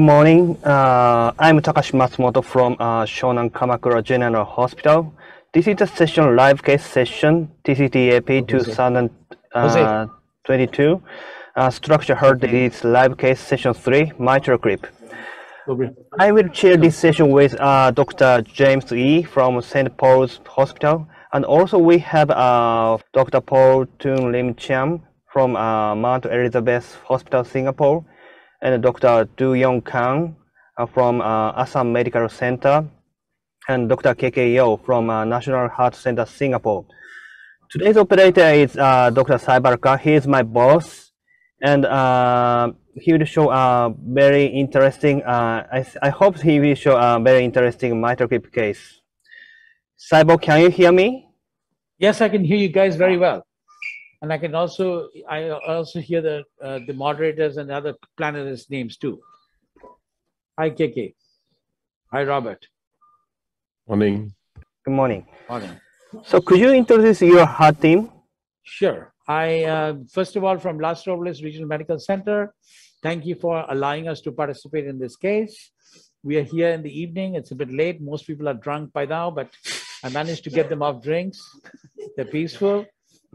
Good morning. Uh, I'm Takashi Matsumoto from uh, Shonan Kamakura General Hospital. This is the session live case session TCTAP 2022. Uh, structure heart is live case session 3 MitraClip. I will chair this session with uh, Dr. James E. from St. Paul's Hospital. And also we have uh, Dr. Paul Toon Lim Chiam from uh, Mount Elizabeth Hospital, Singapore and Dr. Do-Yoon Kang uh, from uh, Asan Medical Center, and Dr. KK Yeo from uh, National Heart Center, Singapore. Today's operator is Dr. Saibal Kar. He is my boss, and he will show a very interesting. I, I hope he will show a very interesting MitraClip case. Saibo, can you hear me? Yes, I can hear you guys very well. And I can also, I also hear the, uh, the moderators and other panelists' names too. Hi, KK. Hi, Robert. Morning. Good morning. Morning. So could you introduce your heart team? Sure. I, uh, first of all, from Los Robles Regional Medical Center, thank you for allowing us to participate in this case. We are here in the evening. It's a bit late. Most people are drunk by now, but I managed to get them off drinks. They're peaceful.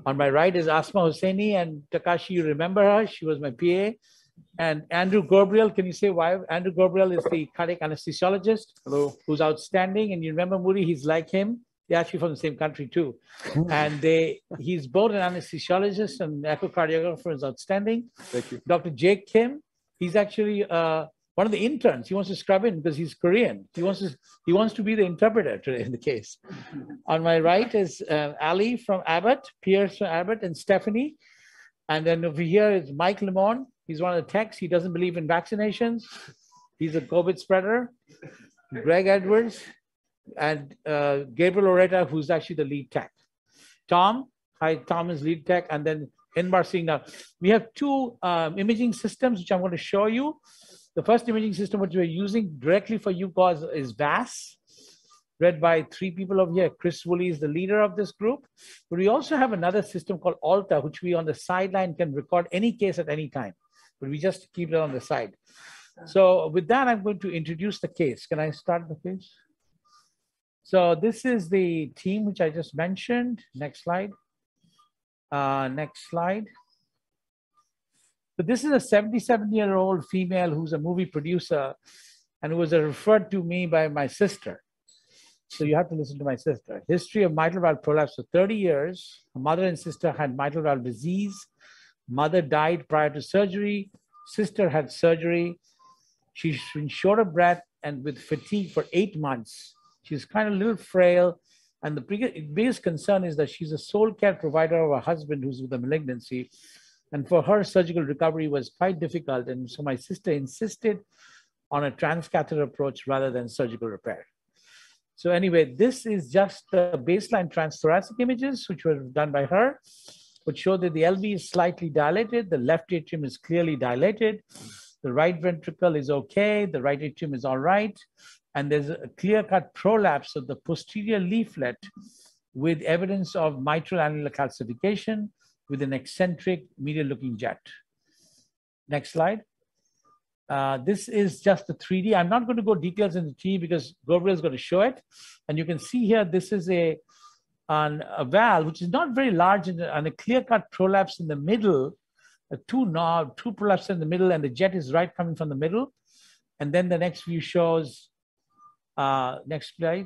On my right is Asma Hosseini and Takashi. You remember her? She was my PA. And Andrew Gabriel, can you say why? Andrew Gabriel is the cardiac anesthesiologist. Hello. Who's outstanding. And you remember Moody, he's like him. They're actually from the same country too. And they he's both an anesthesiologist and echocardiographer is outstanding. Thank you. Dr. Jake Kim, he's actually uh, one of the interns. He wants to scrub in because he's Korean. He wants to he wants to be the interpreter today in the case. On my right is uh, Ali from Abbott, Pierce from Abbott, and Stephanie. And then over here is Mike Lemon. He's one of the techs. He doesn't believe in vaccinations. He's a COVID spreader. Greg Edwards and uh, Gabriel Loretta, who's actually the lead tech. Tom, hi, Tom is lead tech. And then Inbar Singh. Now, we have two um, imaging systems, which I'm going to show you. The first imaging system which we're using directly for you guys is VAS, read by three people over here. Chris Woolley is the leader of this group. But we also have another system called Alta, which we on the sideline can record any case at any time. But we just keep it on the side. So with that, I'm going to introduce the case. Can I start the case? So this is the team which I just mentioned. Next slide. Uh, next slide. So this is a 77 year old female who's a movie producer and who was referred to me by my sister. So you have to listen to my sister. History of mitral valve prolapse for 30 years. Her mother and sister had mitral valve disease. Mother died prior to surgery. Sister had surgery. She's been short of breath and with fatigue for eight months. She's kind of a little frail. And the biggest concern is that she's a sole care provider of a husband who's with a malignancy. And for her, surgical recovery was quite difficult. And so my sister insisted on a transcatheter approach rather than surgical repair. So anyway, this is just the baseline transthoracic images, which were done by her, which show that the LV is slightly dilated. The left atrium is clearly dilated. The right ventricle is okay. The right atrium is all right. And there's a clear-cut prolapse of the posterior leaflet with evidence of mitral annular calcification with an eccentric medial looking jet. Next slide. Uh, this is just the 3D. I'm not going to go details in the 3D because Gabriel is going to show it. And you can see here, this is a, an, a valve, which is not very large and, and a clear-cut prolapse in the middle, a two knob, two prolapse in the middle, and the jet is right coming from the middle. And then the next view shows, uh, next slide,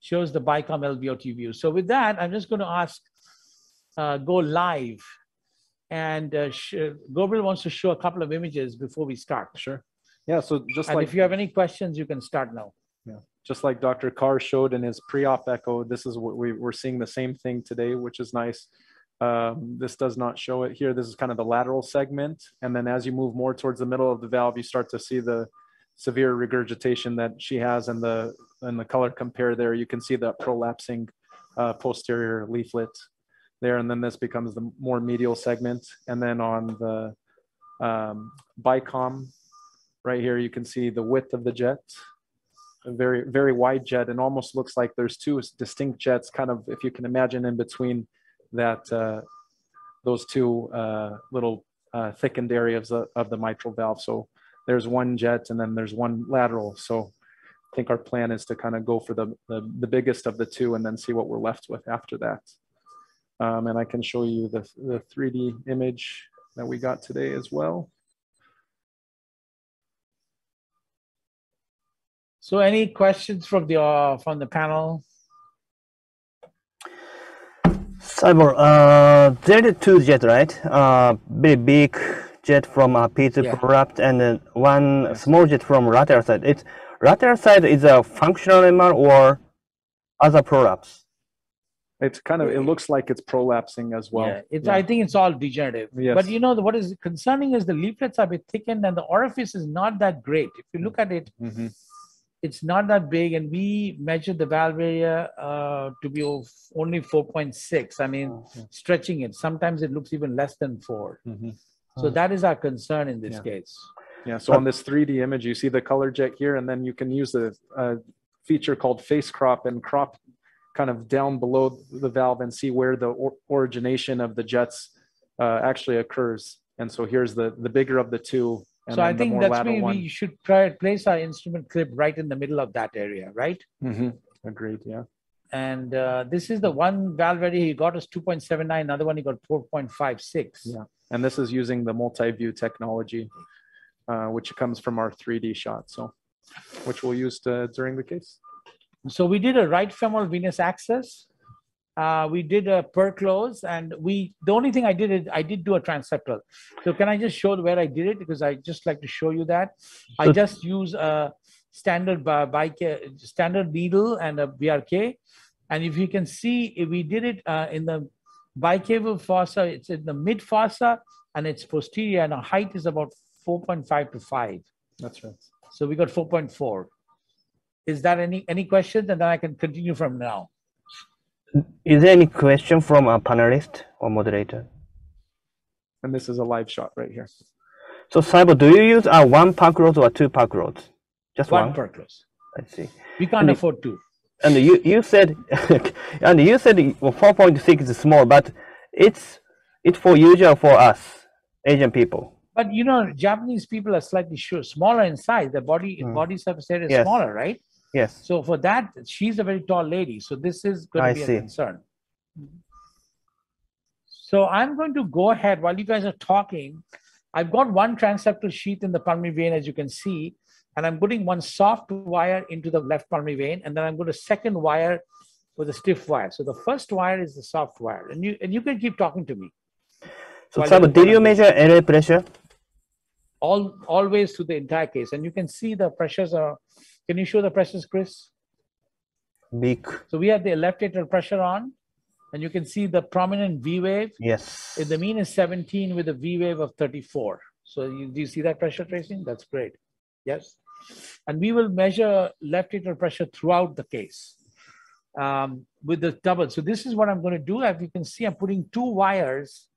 shows the BICOM LVOT view. So with that, I'm just going to ask uh, go live. And uh, Gabriel wants to show a couple of images before we start. Sure. Yeah. So just and like if you have any questions, you can start now. Yeah. Just like Dr. Kar showed in his pre-op echo, this is what we, we're seeing the same thing today, which is nice. Um, this does not show it here. This is kind of the lateral segment. And then as you move more towards the middle of the valve, you start to see the severe regurgitation that she has and the and the color compare there. You can see that prolapsing uh, posterior leaflet there, and then this becomes the more medial segment. And then on the um, BICOM, right here, you can see the width of the jet, a very, very wide jet, and almost looks like there's two distinct jets, kind of, if you can imagine, in between that, uh, those two uh, little uh, thickened areas of, the, of, the mitral valve. So there's one jet and then there's one lateral. So I think our plan is to kind of go for the, the, the biggest of the two and then see what we're left with after that. Um, and I can show you the, the 3D image that we got today as well. So any questions from the, uh, from the panel? Saibal, uh, there are two jet, right? Uh, very big jet from uh, P2 Yeah. prolapse and then one small jet from lateral side. It's lateral side is a functional MR or other prolapse. It's kind of, it looks like it's prolapsing as well. yeah, it's, Yeah. I think it's all degenerative. Yes. But you know, what is concerning is the leaflets are a bit thickened and the orifice is not that great. If you look at it, Mhm. it's not that big and we measured the valve area uh, to be only 4.6 i mean stretching it sometimes it looks even less than 4 Mhm. so that is our concern in this Yeah. case Yeah, so on this 3D image, you see the color jet here, and then you can use the uh, feature called face crop and crop kind of down below the valve and see where the or- origination of the jets uh, actually occurs. And so here's the the bigger of the two. And so i think more that's one. we should try place our instrument clip right in the middle of that area right Mhm. Agreed. Yeah. and uh, this is the one valve area he got us 2.79 another one he got 4.56 Yeah. And this is using the multi-view technology, uh, which comes from our 3D shot. So, which we'll use to, during the case. So we did a right femoral venous access. Uh, we did a Perclose, and we the only thing I did is I did do a transeptal. So can I just show where I did it because I just like to show you that I just use a standard bi- bike standard needle and a BRK, and if you can see, if we did it uh, in the bicaval fossa, it's in the mid fossa and it's posterior, and our height is about 4.5 to 5. That's right. So we got 4.4. Is that any any questions? And then I can continue from now. Is there any question from a panelist or moderator? And this is a live shot right here. So Saibal, do you use uh, one park rods or two park roads? Just One one. Perclose. I see. We can't And afford two. And you you said and you said well, 4.6 is small, but it's it's for usual for us Asian people. But you know, Japanese people are slightly short, smaller in size. The body Hmm. body surface area is Yes. smaller, right? Yes. So for that, she's a very tall lady. So this is going to I be see. a concern. So I'm going to go ahead while you guys are talking. I've got one transeptal sheath in the pulmonary vein, as you can see, and I'm putting one soft wire into the left pulmonary vein, and then I'm going to second wire with a stiff wire. So the first wire is the soft wire, and you and you can keep talking to me. So While did you measure airway pressure? all always through the entire case, and you can see the pressures are. Can you show the pressures, Chris? Big. So we have the left atrial pressure on, and you can see the prominent V wave. Yes. If the mean is 17 with a V wave of 34. So you, do you see that pressure tracing? That's great. Yes. And we will measure left atrial pressure throughout the case um, with the double. So this is what I'm going to do. As you can see, I'm putting two wires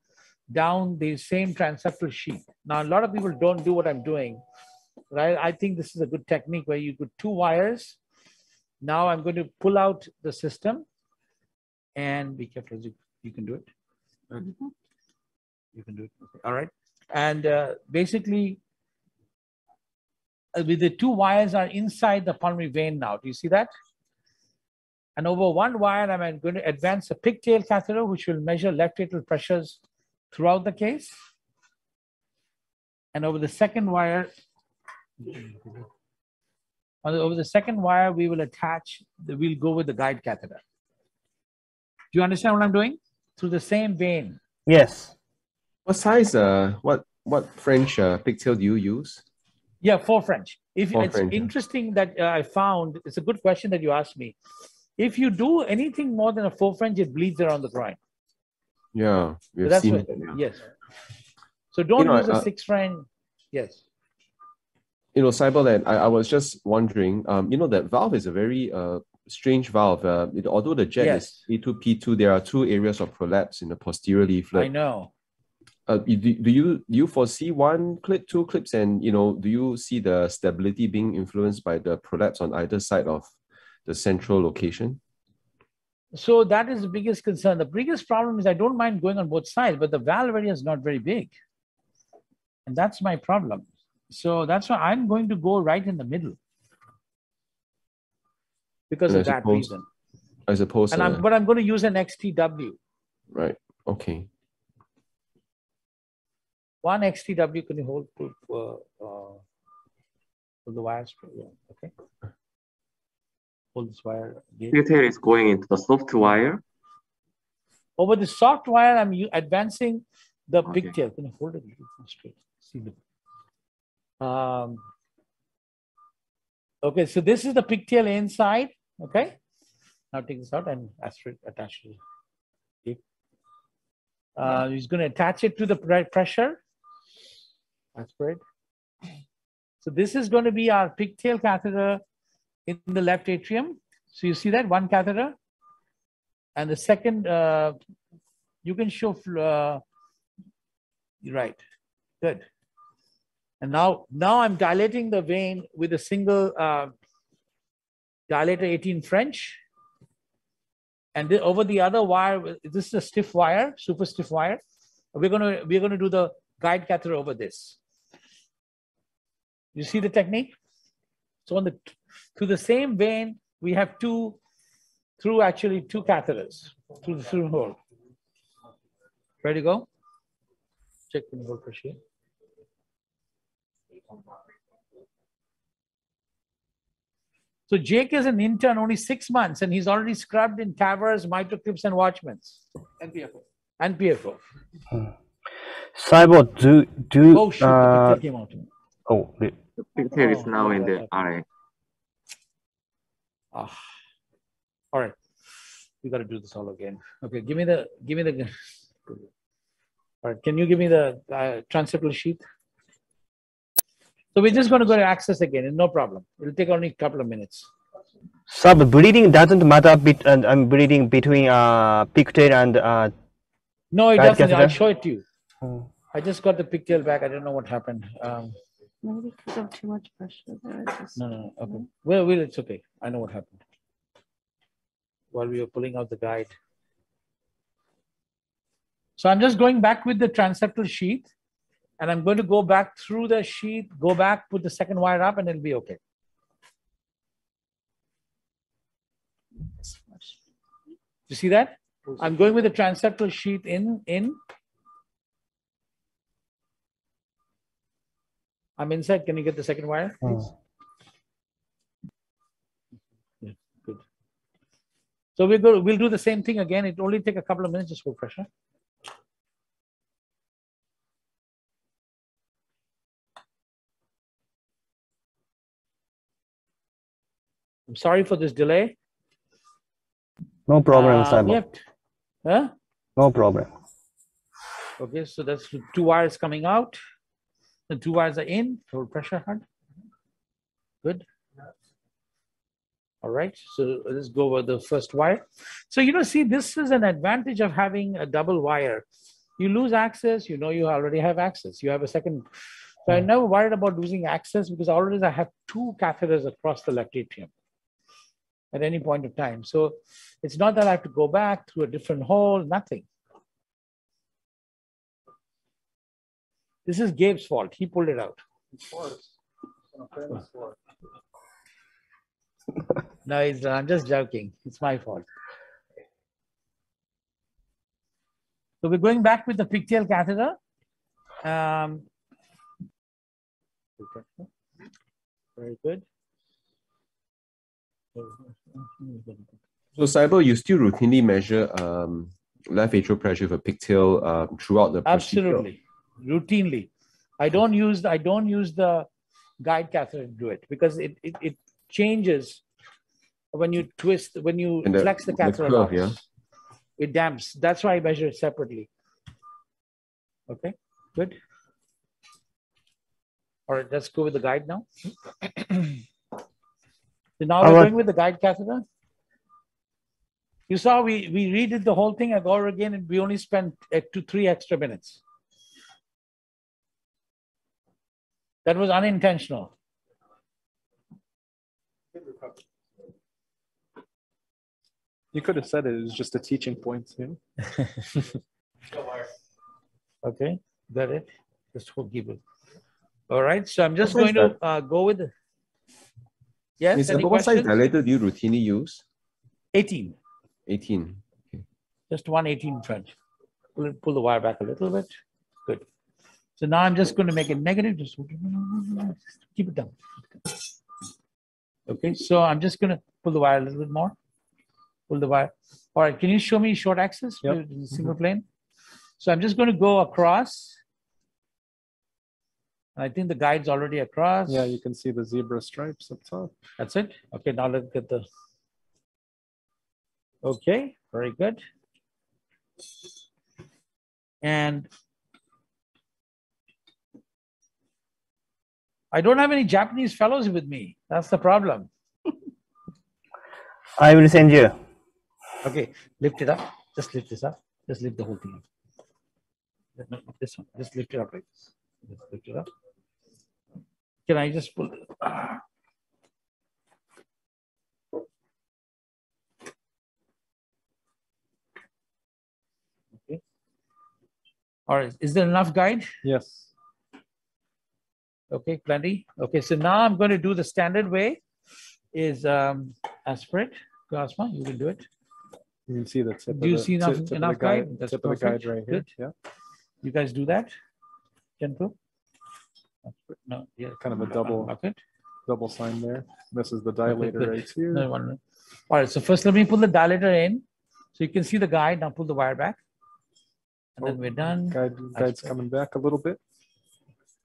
down the same transeptal sheet. Now, a lot of people don't do what I'm doing. Right? I think this is a good technique where you put two wires. Now I'm going to pull out the system and be careful as you, you can do it. You can do it. Okay. All right. And uh, basically, uh, with the two wires are inside the pulmonary vein now. Do you see that? And over one wire, I'm going to advance a pigtail catheter, which will measure left atrial pressures throughout the case. And over the second wire, on the- over the second wire, we will attach, the, we'll go with the guide catheter. Do you understand what I'm doing? Through the same vein. Yes. What size, uh, what, what French uh, pigtail do you use? Yeah, four French. If For it's French, yeah. interesting that uh, I found, it's a good question that you asked me. If you do anything more than a four French, it bleeds around the groin. Yeah, we've that's seen what, it. Yeah. yes. So don't know, use a uh, six French. Yes. You know, Cyberland, I, I was just wondering, um, you know, that valve is a very uh, strange valve. Uh, it, although the jet Yes. is A2, P2, there are two areas of prolapse in the posterior I know. Uh, you- do, do you do you foresee one clip, two clips, and you know, do you see the stability being influenced by the prolapse on either side of the central location? So that is the biggest concern. The biggest problem is I don't mind going on both sides, but the valve area is not very big. And that's my problem. So that's why I'm going to go right in the middle. Because And of I that suppose- reason. I suppose. And uh, I'm, but I'm going to use an XTW. right. Okay. One XTW, can you hold to, uh, uh, hold the wires? Yeah, okay. Hold this wire. again. pigtail is going into the soft wire. Over the soft wire, I'm u- advancing the Okay. pigtail. Can you hold it a little more straight? See the. Um, okay, so this is the pigtail inside. Okay. Now take this out and attach it. Okay. Uh, he's going to attach it to the pressure. Aspirate. So this is going to be our pigtail catheter in the left atrium. So you see that one catheter. And the second, uh, you can show, uh, right, good. And now, now I'm dilating the vein with a single uh, dilator 18 French. And the- over the other wire, this is a stiff wire, super stiff wire. We're gonna, we're gonna do the guide catheter over this. You see the technique? So on the, through the same vein, we have two through actually two catheters through the through hole. Ready to go? Check the hole pressure. So Jake is an intern, only six months, and he's already scrubbed in TAVRs, MitraClips, and Watchmans. And PFO. And PFO. Cyborg, do do Oh, shoot, the uh, picture came out. oh the- The pigtail is Oh, now in the yeah. RA. Ah. All right. We got to do this all again. Okay, give me the, give me the. All right, can you give me the uh, transeptal sheet? So we're just going to go to access again, no problem. It'll take only a couple of minutes. sub bleeding doesn't matter bit and I'm bleeding between uh pigtail and uh No, it doesn't. I'll show it to you. Hmm. I just got the pigtail back. I don't know what happened. Um, Maybe because of too much pressure there. just- no, no, no. Okay. Well, well, it's okay. I know what happened. While we were pulling out the guide. So I'm just going back with the transeptal sheet and I'm going to go back through the sheet, go back, put the second wire up and it'll be okay. You see that? I'm going with the transeptal sheet in, in. I'm inside. Can you get the second wire? Oh. please? Yeah, good. So we're going, we'll do the same thing again. It only take a couple of minutes, just hold pressure. I'm sorry for this delay. no problem Uh, cyborg Huh? no problem Okay, so that's two wires coming out. The two wires are in, hold pressure hard. Good. All right, so let's go over the first wire. So, you know, see, this is an advantage of having a double wire. You lose access, you know, you already have access. You have a second. So I never worried about losing access because already I have two catheters across the left atrium at any point of time. So it's not that I have to go back through a different hole, nothing. This is Gabe's fault. He pulled it out. No, it's, I'm just joking. It's my fault. So we're going back with the pigtail catheter. Um, very good. So Saibal, you still routinely measure um, left atrial pressure with a pigtail um, throughout the procedure? Absolutely, routinely. I don't use I don't use the guide catheter to do it because it it, it changes when you twist when you the- flex the the catheter. curve, yeah. It damps. That's why I measure it separately. Okay, good. All right, let's go with the guide now. So now All we're right. going with the guide catheter. You saw we we redid the whole thing over again, and we only spent uh, two three extra minutes. That was unintentional. You could have said it was just a teaching point. You know? Okay, got it. Just hold keep it. All right, so I'm just What size going to uh, go with. Yes, any Amber, what size dilator do you routinely use? 18, 18. just one 18 French. Pull, pull the wire back a little bit. Good. So now I'm just going to make it negative. Just keep it down. Okay, so I'm just going to pull the wire a little bit more. Pull the wire. All right, can you show me short axis? Yep. with the Single mm-hmm. plane. So I'm just going to go across. I think the guide's already across. Yeah, you can see the zebra stripes up top. That's it? Okay, now let's get the. Okay, very good. And I don't have any Japanese fellows with me. That's the problem. I will send you. Okay, lift it up. Just lift this up. Just lift the whole thing up. No, no, This one, just lift it up like this. Just lift it up. Can I just pull? Ah. Okay. All right, is there enough guide? Yes. Okay, plenty. Okay, so now I'm going to do the standard way is um, aspirate. Cosma, you can do it. You can see the tip. Do you the, see enough- tip, tip enough guide, guide? That's tip of the guide right here. Good. Yeah, You guys do that? Gentle? No, yeah. Kind of a double- Okay. double sign there. This is the dilator right here. No, one minute. All right, so first let me pull the dilator in. So you can see the guide. Now pull the wire back. And then Oh, we're done. Guide, guide's good. coming back a little bit.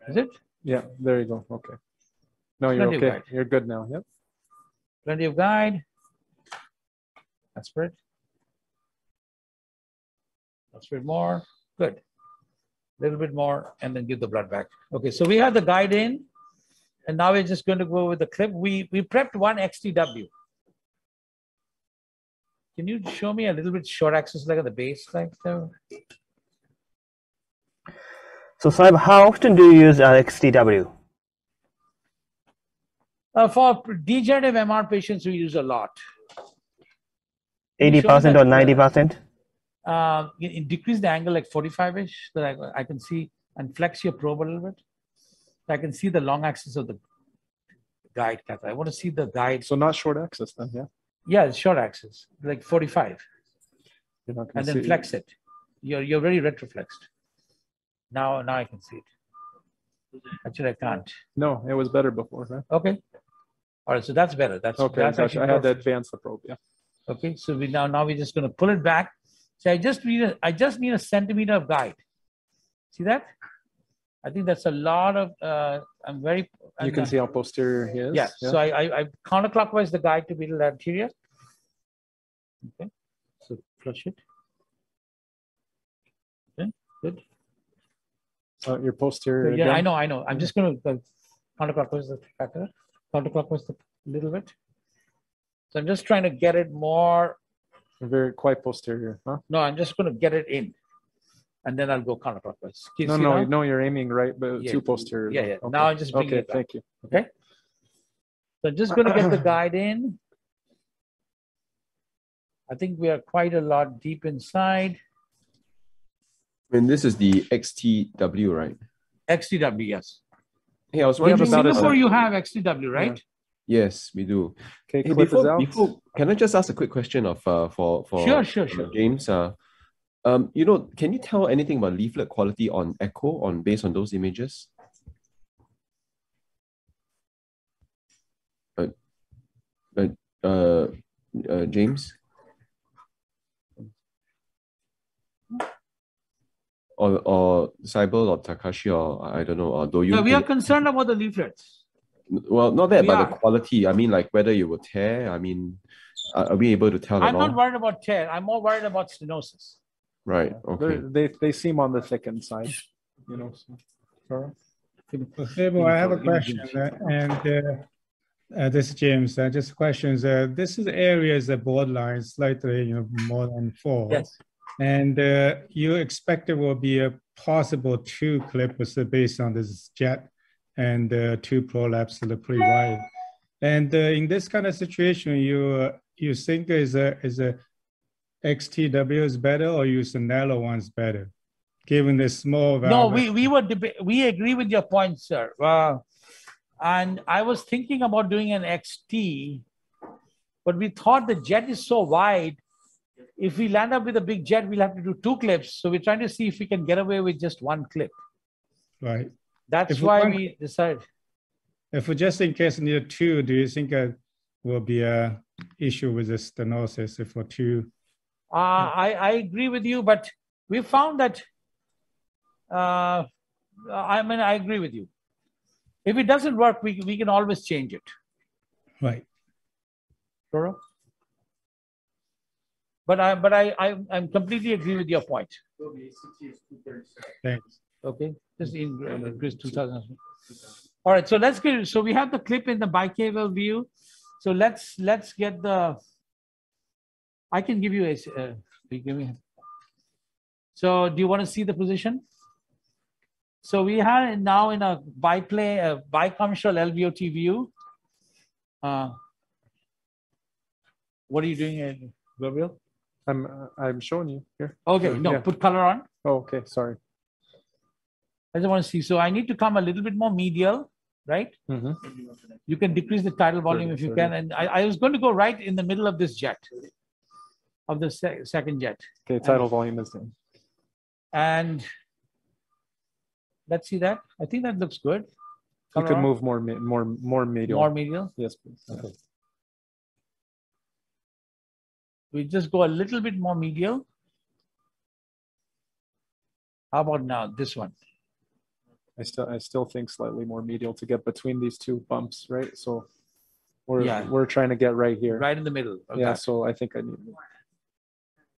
Is it? Yeah, there you go. Okay. No, you're Plenty of okay. guide. You're good now. Yep. Plenty of guide. Aspirate. Aspirate more. Good. Little bit more and then give the blood back. Okay, so we have the guide in. And now we're just going to go with the clip. We we prepped one XTW. Can you show me a little bit short axis like at the base like so? So Saib, how often do you use XTW? Uh, for degenerative MR patients, we use a lot. 80% or ninety percent? Uh, decrease the angle like 45-ish, that I, I can see, and flex your probe a little bit. I can see the long axis of the guide catheter. I want to see the guide. So not short axis then, yeah. Yeah, it's short axis, like 45, You're not and then flex it. You're you're very retroflexed. Now now I can see it. Actually, I can't. No, it was better before, huh? Okay. All right, so that's better. That's Okay, That's gotcha. I had to advance the probe, yeah. Okay, so we now now we're just going to pull it back. So I just need a I just need a centimeter of guide. See that? I think that's a lot of. Uh, I'm very. You I'm, can uh, see how posterior he is. Yeah. So I, I I counterclockwise the guide to middle anterior. Okay. So flush it. Okay. Good. Uh, your posterior. yeah, I know. I know. I'm just going to counterclockwise the factor. Counterclockwise the little bit. So I'm just trying to get it more Very quite posterior, huh? No, I'm just going to get it in, and then I'll go counterclockwise. Can No, no, now? no, you're aiming right, but Yeah, too posterior. yeah, yeah. Okay. Now I'm just bringing Okay, it back. thank you. Okay. So I'm just going to get the guide in. I think we are quite a lot deep inside. And this is the XTW, right? XTW, yes. Hey, I was We In wondering. about a- Singapore, you have XTW, right? Yes, we do. Okay, Hey, before, before, can I just ask a quick question of uh, for for Sure, sure, uh, sure. James? Uh, um, you know, can you tell anything about leaflet quality on echo on based on those images? Uh, uh, uh, uh, James. Or or Saibal or Takashi or I don't know or do you? No, we are concerned about the leaflets. Well, not that, we but are. the quality. I mean, like whether you will tear. I mean, are, are we able to tell at I'm all? not worried about tear. I'm more worried about stenosis. Right. They're- Okay. They, they seem on the thickened side, you know. so- Carl? So, I have a question, uh, and uh, uh, this is James. Uh, just questions. Uh, this is area is a borderline, slightly you know more than four. Yes. And uh, you expect there will be a possible two clippers uh, based on this jet, and uh, two prolapse pretty wide. And uh, in this kind of situation, you uh, you think is a is a XTW is better or use the narrow ones better? given the small valve. No, we, we were, deba- we agree with your point, sir. Uh, and I was thinking about doing an XT, but we thought the jet is so wide. If we land up with a big jet, we'll have to do two clips. So we're trying to see if we can get away with just one clip. Right. That's If why want- we decided. If we just in case need two, do you think uh, will be a issue with the stenosis if for two? Uh, I, I agree with you, but we found that, uh, I mean, I agree with you. If it doesn't work, we, we can always change it. Right. Toro? But I, but I, I, I'm completely agree with your point. Thanks. Okay, just in, uh, Chris, 2000. All right, so let's get, so we have the clip in the bicameral view. So let's, let's get the, I can give you a, uh, give me. So do you want to see the position? So we have now in a biplane, uh, biconventional LVOT view. Uh, What are you doing, uh, Gabriel? I'm, uh, I'm showing you here. Okay, no, Yeah. put color on. Oh, okay, sorry. I just want to see. So I need to come a little bit more medial, right? Mhm. You can decrease the tidal volume if you 30. can. And I, I was going to go right in the middle of this jet, of the se- second jet. Okay, tidal volume is down. And let's see that. I think that looks good. You Color could move more, more, more medial. More medial. Yes, please. Yeah. We just go a little bit more medial. How about now, this one? I still, I still think slightly more medial to get between these two bumps, right? So we're, Yeah. we're trying to get right here. Right in the middle. of Yeah, so I think I need.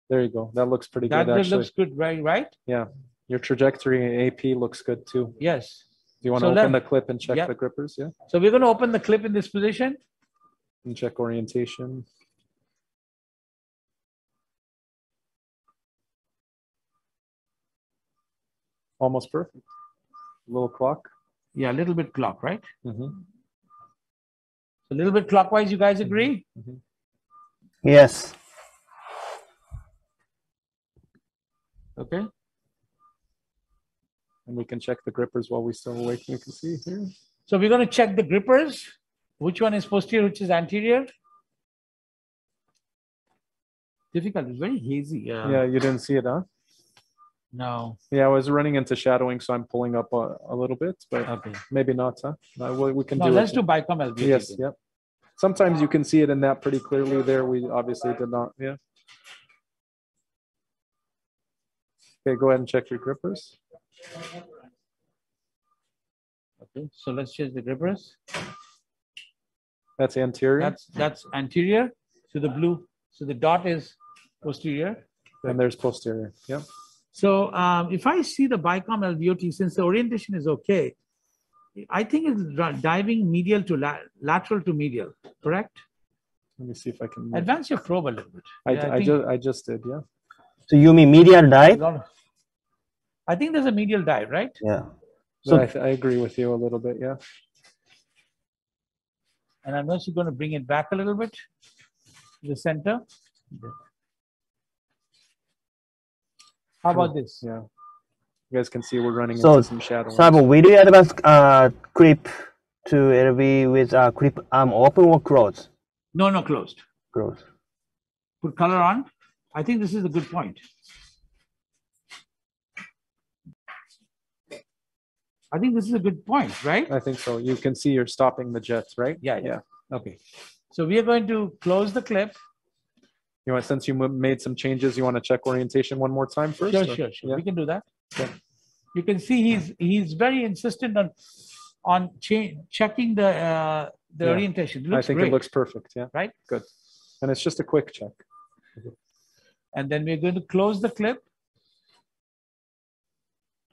There you go. That looks pretty That good, that actually. looks good, right? Right? Yeah. Your trajectory in AP looks good too. Yes. Do you want So to open the clip and check Yep. the grippers? Yeah, So we're going to open the clip in this position. and check orientation. Almost perfect. Little clock. Yeah, a little bit clock, right? Mhm. A little bit clockwise, you guys agree? Yes. Okay. And we can check the grippers while we still awake. You can see here. So we're going to check the grippers. Which one is posterior, which is anterior? Difficult. It's very hazy. Uh, Yeah, you didn't see it, huh? No. Yeah, I was running into shadowing, so I'm pulling up a, a little bit, but Okay. maybe not, huh? Uh, we, we can No, do let's it. do bicom LVOT. Yes, then. yep. Sometimes you can see it in that pretty clearly there. We obviously did not, yeah. Okay, go ahead and check your grippers. Okay. So let's check the grippers. That's anterior, That's that's anterior to the blue. So the dot is posterior. and there's posterior, yep. So um, if I see the bicom LVOT, since the orientation is okay, I think it's diving medial to la- lateral to medial, correct? Let me see if I can. Advance your probe a little bit. I, Yeah, I think- just, I just did, yeah. So you mean medial dive? I think there's a medial dive, right? Yeah. So So I, I agree with you a little bit, yeah. And I'm also going to bring it back a little bit to the center. How about this? Yeah. You guys can see we're running So, into some shadow. Sabo, will you advance uh, clip to LV with uh, clip arm open or closed? No, no, closed. Closed. Put color on. I think this is a good point. I think this is a good point, right? I think so. You can see you're stopping the jets, right? Yeah, yeah. Okay. So we are going to close the clip. You know, since you made some changes, you want to check orientation one more time first? Sure, or- sure, sure. Yeah. We can do that. Okay. You can see he's he's very insistent on on checking the uh, the Yeah. orientation. I think great. it looks perfect, yeah. Right? Good. And it's just a quick check. And then we're going to close the clip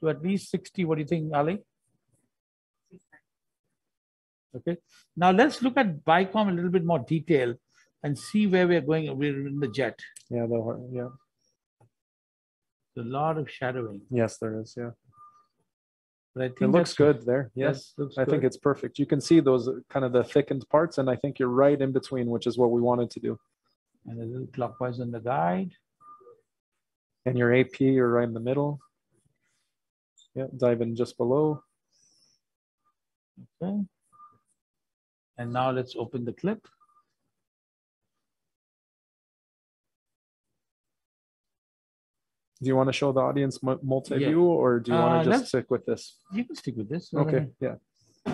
to at least 60. What do you think, Ali? Okay. Now let's look at BICOM a little bit more detail and see where we're going. We're in the jet. Yeah, the, yeah, There's a lot of shadowing. yes, there is, yeah. But I think It looks good there, yes. looks I think it's perfect. You can see those kind of the thickened parts, and I think you're right in between, which is what we wanted to do. And a little clockwise on the guide. And your AP, you're right in the middle. Yeah, dive in just below. Okay. And now let's open the clip. Do you want to show the audience mu- multi-view or do you want Uh, to just let's- stick with this? You can stick with this. Okay, yeah.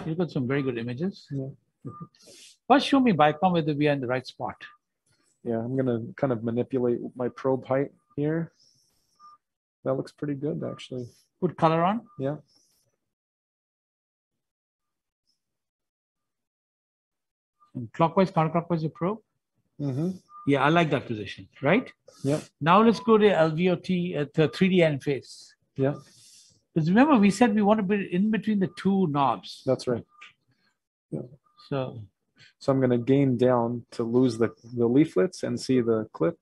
You've got some very good images. Yeah. First, show me Bicom whether we are in the right spot. Yeah, I'm gonna kind of manipulate my probe height here. That looks pretty good, actually. Put color on. Yeah. And clockwise, counterclockwise your probe. Mm-hmm. Yeah, I like that position, right? Yeah. Now let's go to LVOT at uh, the 3D end face. Yeah, Because remember, we said we want to be in between the two knobs. that's right. Yeah. So So I'm gonna gain down to lose the, the leaflets and see the clip.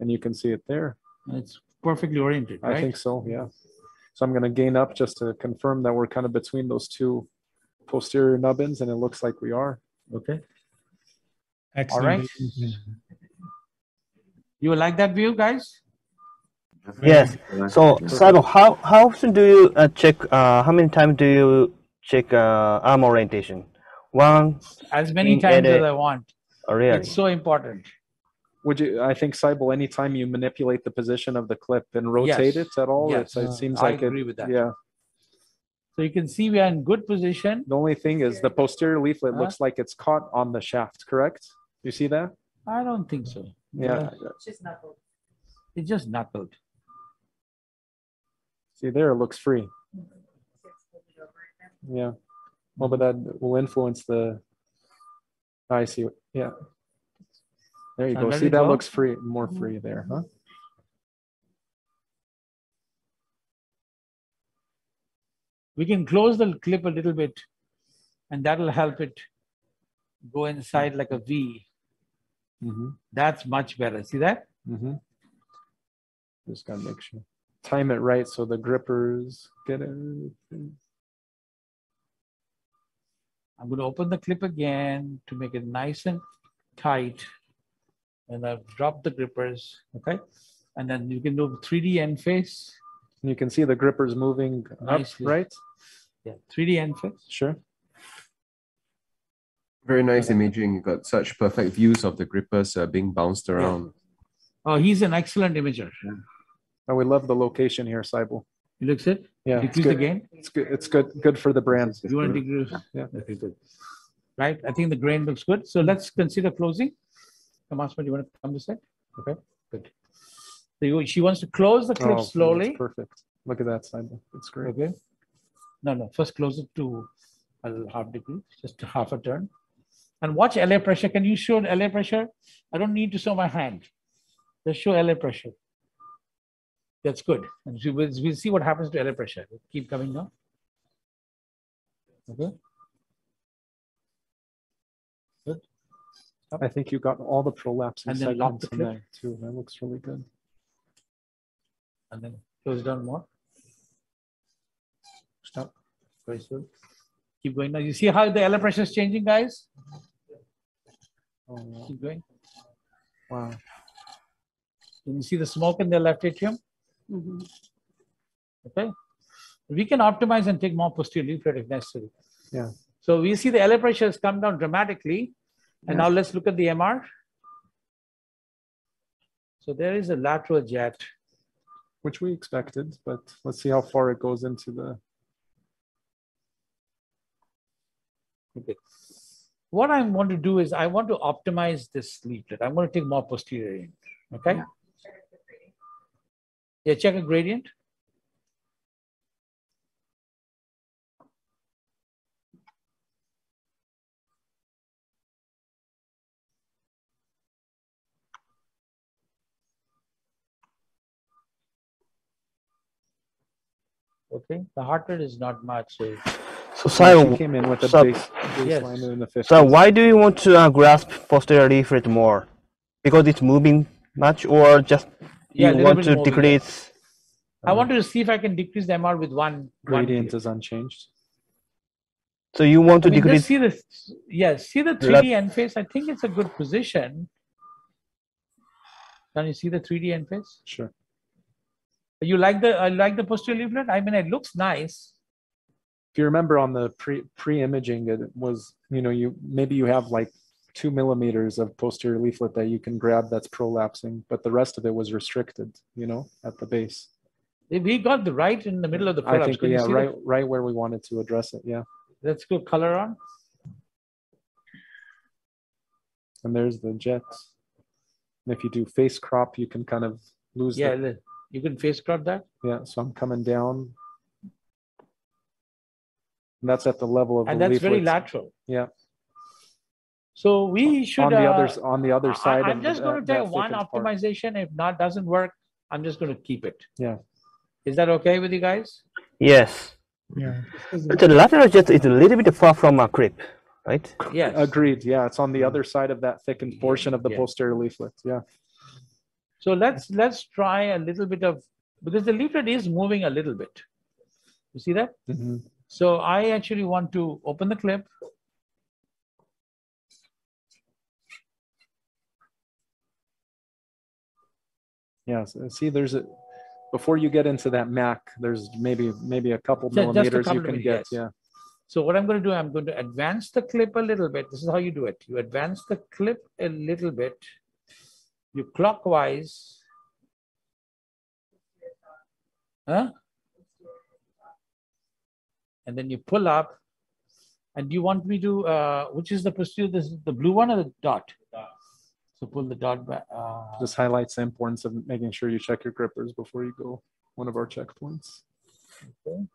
And you can see it there. it's perfectly oriented, I think so, yeah. So I'm gonna gain up just to confirm that we're kind of between those two posterior nubbins and it looks like we are. Okay. Excellent. right. You like that view, guys? Yes. So Simon, how how often do you uh, check? Uh, how many times do you check uh, arm orientation? One. As many In times as. I want. Oh, really? It's so important. Would you, I think Saibal, anytime you manipulate the position of the clip and rotate Yes. it at all, Yes. it's, it seems I like it, agree with that. yeah. So you can see we are in good position. The only thing is the posterior leaflet Huh? looks like it's caught on the shaft, correct? You see that? I don't think so. Yeah. It's just knuckled. See there, it looks free. Yeah. Well, but that will influence the, I see, yeah. There you go. let See, that go. looks free, more mm-hmm. free there, huh? We can close the clip a little bit and that'll help it go inside like a V. Mm-hmm. That's much better. See that? Mm-hmm. Just gotta make sure. Time it right so the grippers get it. I'm going to open the clip again to make it nice and tight. And I've dropped the grippers. Okay. And then you can do 3D end face. You can see the grippers moving up, right? Yeah. 3D end face. Sure. Very nice imaging. You got such perfect views of the grippers uh, being bounced around. Oh, he's an excellent imager. And we love the location here, Saibal. He looks it. Yeah, it's Decrease the good. gain. It's good. It's good. Good for the brand. You want to decrease? Yeah. Okay, good. Right. I think the grain looks good. So let's consider closing. Come on, you want to come this side? Okay, good. So you, she wants to close the clip Oh, that's slowly. Perfect. Look at that, Saibal. It's great. Okay. No, no, first close it to a half degree, just to half a turn. And watch LA pressure. Can you show LA pressure? I don't need to show my hand. Just show LA pressure. That's good. And we we'll see what happens to LA pressure. Keep coming down. Okay. Good. I think you got all the prolapsing And segments the in there too. That looks really good. And then close down more. Stop. Very slow. Keep going. Now you see how the LA pressure is changing, guys? Oh. Keep going. wow. Can you see the smoke in the left atrium? Mhm. Okay. We can optimize and take more posterior leaflet if necessary. Yeah. So we see the LA pressure has come down dramatically. And Yeah. now let's look at the MR. So there is a lateral jet. Which we expected, but let's see how far it goes into the. Okay. What I want to do is I want to optimize this leaflet. I'm going to take more posterior in. Okay. Yeah, check a gradient. Okay, the heart rate is not much. So So She Simon, came in with a so- base Yes. in the 50s. so why do you want to uh, grasp posterior leaflet more? Because it's moving much, or just you little want to more, decrease? I want to see if I can decrease the MR with one one gradient clip. is unchanged. So you want I to mean, decrease? see the yes, see the 3D end face. I think it's a good position. Can you see the 3D end face? Sure. You like the, I like the posterior leaflet? I mean, it looks nice. If you remember on the pre, pre-imaging, it was, you know, you, maybe you have like two millimeters of posterior leaflet that you can grab that's prolapsing, but the rest of it was restricted, you know, at the base. We got the right in the middle of the I prolapse. think, yeah, see that? right, right where we wanted to address it, yeah. Let's go color on. And there's the jet. And if you do face crop, you can kind of lose Yeah, the- you can face crop that. yeah, so I'm coming down. And that's at the level of the And that's very lateral. Yeah. So we should. On the other, uh, s- on the other side. I'm just going to that- take one thickened part. optimization. If not, doesn't work, I'm just going to keep it. Yeah. Is that okay with you guys? Yes. Yeah. But the lateral jet is a little bit far from a clip, right? Yes. Agreed, yeah, it's on the other side of that thickened portion of the Yeah. posterior leaflet, yeah. So let's, let's try a little bit of, because the leaflet is moving a little bit. You see that? Mhm. So I actually want to open the clip. Yeah, so see, there's a, before you get into that MAC, there's maybe, maybe a couple Ju- just a millimeters you can get, yeah. So what I'm going to do, I'm going to advance the clip a little bit. This is how you do it. You advance the clip a little bit. You clockwise. Huh? And then you pull up. And do you want me to, uh, which is the posterior, this is the blue one or the dot? So pull the dot back. Uh, This highlights the importance of making sure you check your grippers before you go, one of our checkpoints. okay.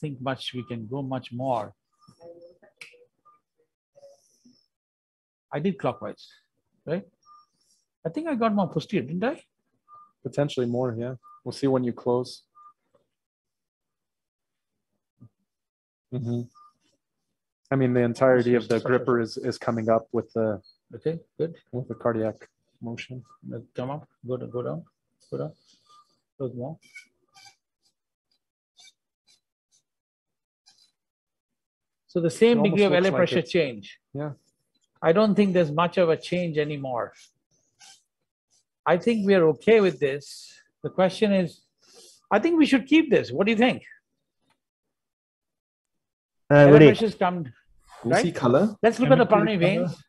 think much, we can go much more. I did clockwise, right? I think I got more posterior, didn't I? Potentially more, yeah. We'll see when you close. Mhm. I mean, the entirety of the gripper is, is coming up with the, Okay, good. with the cardiac motion. Come up, go to go down, go down. Close more. So the same degree of LA looks like pressure change. Yeah. I don't think there's much of a change anymore. I think we are okay with this. The question is, I think we should keep this. What do you think? I LA agree. pressure's come. You see color? Let's look Can at the we put it pulmonary veins.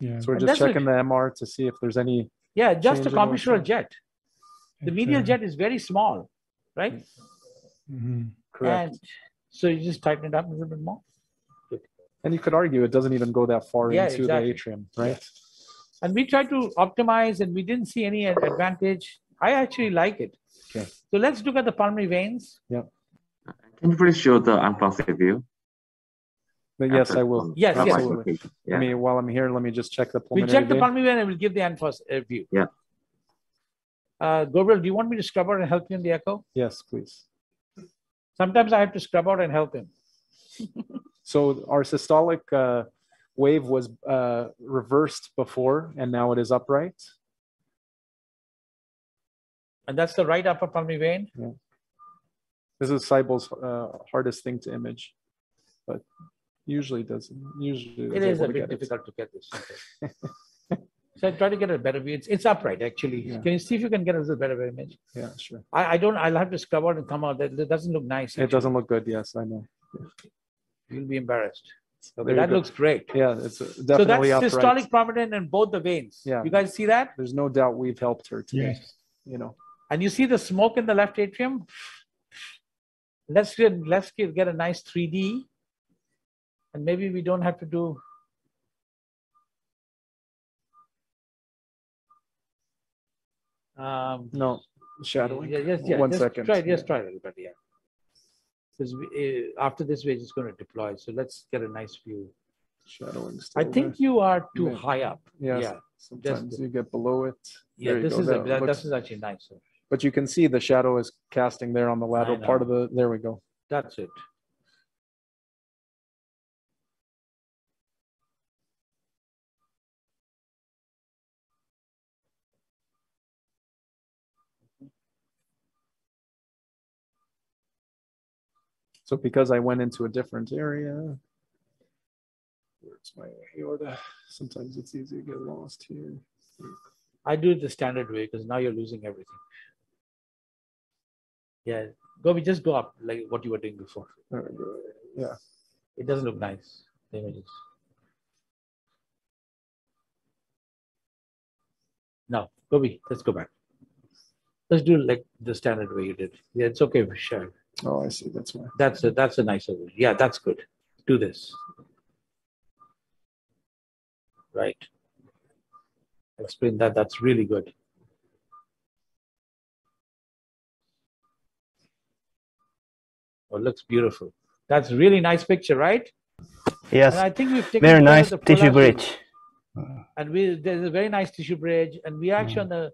Yeah. So we're And just that's what- checking the MR to see if there's any, Yeah, just a Change commissural jet. The medial jet is very small, right? Mhm. correct. And so you just tighten it up a little bit more. And you could argue it doesn't even go that far Yeah, into the atrium, right? And we tried to optimize and we didn't see any advantage. I actually like it. Okay. So let's look at the pulmonary veins. Can you please show the unflaccid view? But yes, I will. the Yes, yes. Absolutely. bifurcation? Let me, while I'm here, let me just check the pulmonary. We pulmonary check the pulmonary vein and we'll give the ANFOS uh, view. Yeah. Uh, Gabriel, do you want me to scrub out and help you in the echo? Yes, please. Sometimes I have to scrub out and help him. So our systolic uh, wave was uh, reversed before, and now it is upright. And that's the right upper pulmonary vein. Yeah. This is Saibal's uh, hardest thing to image, but usually doesn't. Usually It is a bit get it. difficult to get this. So I try to get a better view. It's, it's upright, actually. Yeah. Can you see if you can get us a better image? Yeah, sure. I, I don't, I'll have to scrub out and come out. That, that doesn't look nice. It doesn't look good. Yes, I know. You'll be embarrassed. So That go. looks great. Yeah, it's uh, So that's upright. systolic prominent in both the veins. Yeah. You guys see that? There's no doubt we've helped her today. Yes. You know. And you see the smoke in the left atrium? Let's get, let's get, get a nice 3D. And maybe we don't have to do. Um, No shadowing. Yeah, yes, yeah. One just second. Try, just try a little bit, yeah. Because we, uh, after this, we're just going to deploy. So let's get a nice view. Shadowing. I think you are too Yeah. high up. there. yeah, Yes. Sometimes just- you get below it. Yeah, There this is, a, That this is actually nice. But you can see the shadow is casting there on the lateral part of the. There we go. That's it. So because I went into a different area, where's my aorta? Sometimes it's easy to get lost here. I do it the standard way because now you're losing everything. Yeah, go, we just go up like what you were doing before. There we go. Yeah. It doesn't look nice, the images. No, Gobi, let's go back. Let's do like the standard way you did. Yeah, it's okay, sure. Oh, I see. That's why. That's a that's a nicer way. Yeah, that's good. Do this. Right. Explain that. That's really good. Oh, it looks beautiful. That's really nice picture, right? Yes, And I think we've taken very nice the tissue bridge. and we there's a very nice tissue bridge and we actually mm. on the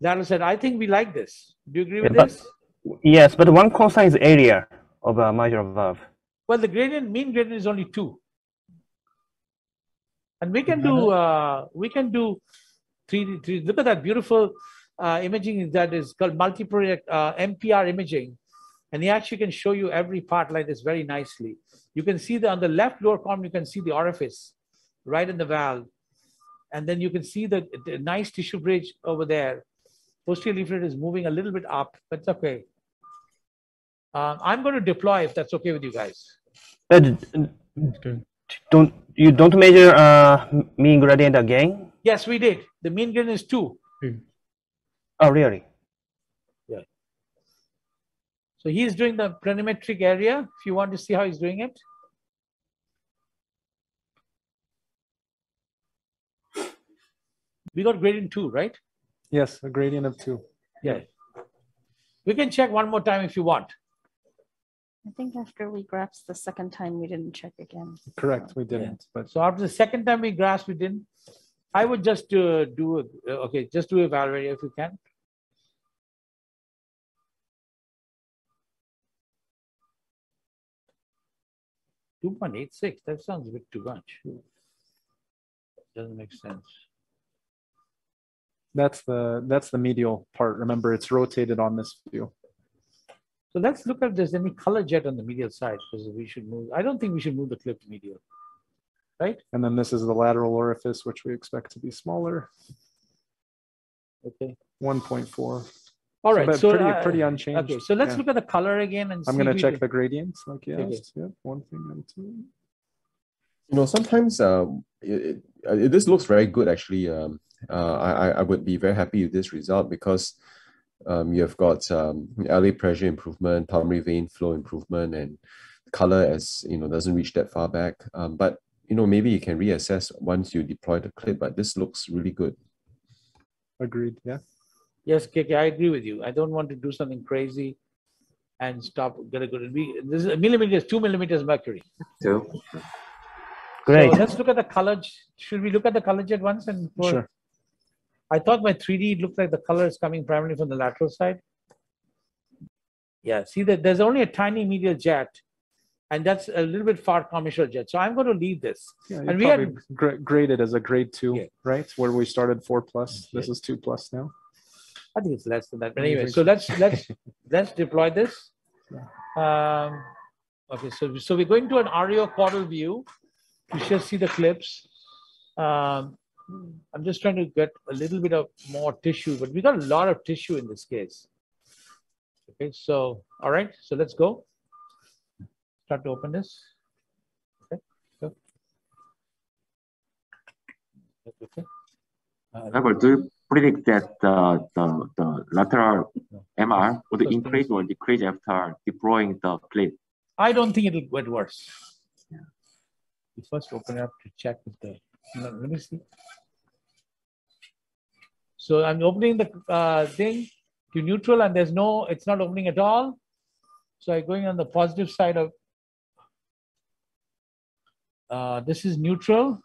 lateral side i think we like this do you agree with Yeah, but- this Yes, but one concern is area of a mitral valve. well the gradient mean gradient is only two and we can do uh, we can do 3D, 3D look at that beautiful uh, imaging that is called multi-project uh, mpr imaging and he actually can show you every part like this very nicely you can see the on the left lower column you can see the orifice right in the valve and then you can see the, the nice tissue bridge over there. Posterior leaflet is moving a little bit up, but it's okay. Um, I'm going to deploy if that's okay with you guys. But Okay. don't you don't measure uh, mean gradient again? Yes, we did. The mean gradient is two. Oh, really? Yeah. So he's doing the planimetric area. If you want to see how he's doing it. We got gradient two, right? Yes, a gradient of two. Yeah. We can check one more time if you want. I think after we grasped the second time, we didn't check again. Correct. We didn't, but So after the second time we grasped, we didn't. I would just uh, do, a- uh, okay, just do a valve if you can. Two point eight six, that sounds a bit too much. Doesn't make sense. that's the that's the medial part. Remember, it's rotated on this view. So let's look at if there's any color jet on the medial side, because we should move, I don't think we should move the clip medial. Right? And then this is the lateral orifice, which we expect to be smaller, Okay, 1.4. all right, but so. pretty, uh, pretty unchanged. Okay, so let's Yeah. look at the color again and. I'm gonna check can- the gradients like you Okay. asked. Yep, one thing at two. You know, sometimes um, it, it, uh, this looks very good actually. Um, uh, I, I- I would be very happy with this result because um, you've got um, LA pressure improvement, pulmonary vein flow improvement, and color as you know doesn't reach that far back. Um, but you know maybe you can reassess once you deploy the clip. But this looks really good. Agreed. Yeah. Yes, KK, I agree with you. I don't want to do something crazy and stop, get a good, we, this is a millimeter, is two millimeters mercury. Two. Great. So let's look at the color. Should we look at the color at once and? for- Sure. I thought my 3D looked like the color is coming primarily from the lateral side. Yeah, see that there's only a tiny medial jet and that's a little bit far commissural jet. So I'm going to leave this. Yeah, And we had- gra- graded as a grade two, Yeah. right? Where we started four plus. This is two plus now. I think it's less than that. But What do you anyway, so let's let's let's deploy this. Um, okay, so so we're going to an RAO caudal view. You should see the clips. Um, I'm just trying to get a little bit of more tissue, but we got a lot of tissue in this case. Okay, so all right, so let's go. Start to open this. Okay, go. Okay. Uh, Robert, do you predict that the, the, the lateral MR would increase or decrease after deploying the clip? I don't think it'll get worse. You first open it up to check with the, let me see. So I'm opening the uh, thing to neutral and there's no, it's not opening at all. So I'm going on the positive side of, uh, this is neutral.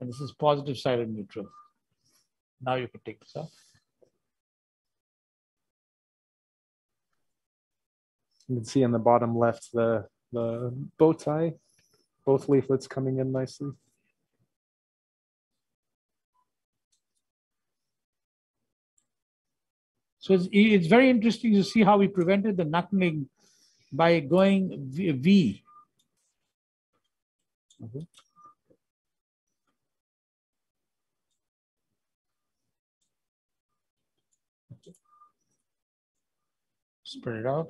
And this is positive side of neutral. Now you can take this off. You can see on the bottom left the the bow tie, both leaflets coming in nicely. So it's, it's very interesting to see how we prevented the knuckling by going V. V. Okay. Spread it out.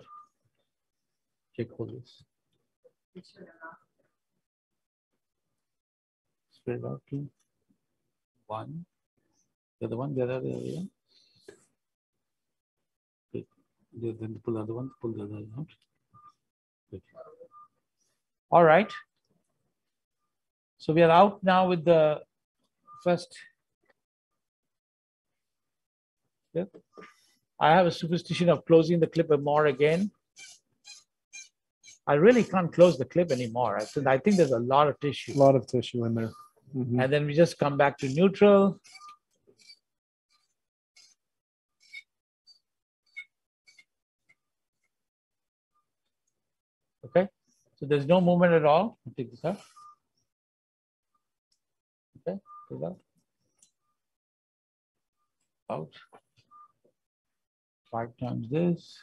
Check all this. Spread it out to one. The other one, the other, the other one. Good. Then then pull the other one, pull the other one out. Good. All right. So we are out now with the first. Yep. I have a superstition of closing the clip more again. I really can't close the clip anymore. I think, I think there's a lot of tissue. A lot of tissue in there. Mhm. And then we just come back to neutral. Okay, so there's no movement at all. Take this out. Okay, take that. Out. Five times this.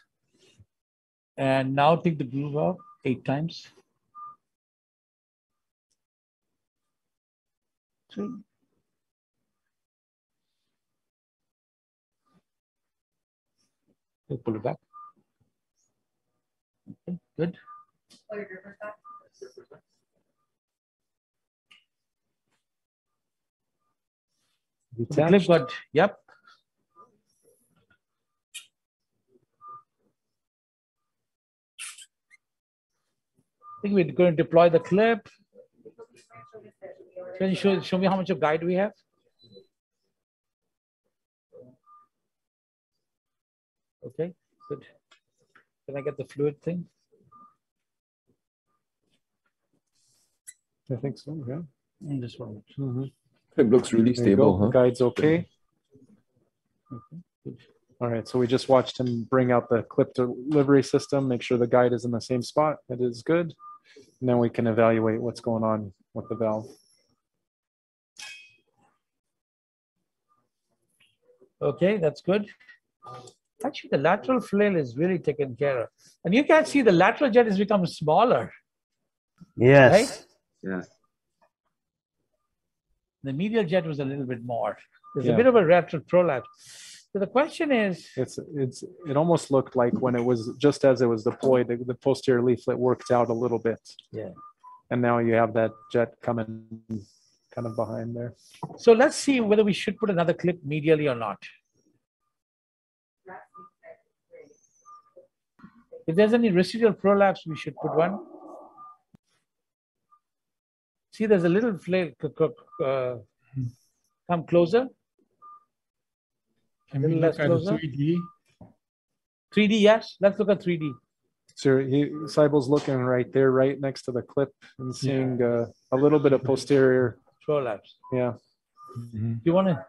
And now take the groove out eight times. Three. Pull it back. Okay, good. The clip Detached. got, yep. I think we're going to deploy the clip. Can you show, show me how much of guide we have? Okay, good. Can I get the fluid thing? I think so, yeah. Mm, This one. Mhm. It looks really There stable, huh? Guide's okay. good. All right, so we just watched him bring out the clip delivery system, make sure the guide is in the same spot. It is good. And then we can evaluate what's going on with the valve. Okay, that's good. Actually, the lateral flail is really taken care of. And you can see the lateral jet has become smaller, Yes. right? Yes. The medial jet was a little bit more. There's Yeah. a bit of a lateral prolapse. So the question is, It's, it's, it almost looked like when it was, just as it was deployed, the, the posterior leaflet worked out a little bit. Yeah. And now you have that jet coming kind of behind there. so let's see whether we should put another clip medially or not. If there's any residual prolapse, we should put one. See, there's a little flare. c- c- uh, Come closer. Can we Little look less at closer. 3D? 3D, yes. Let's look at 3D. So he, Saibal's looking right there, right next to the clip and seeing uh, a little bit of posterior, Prolapse. yeah. Mhm. Do you want to?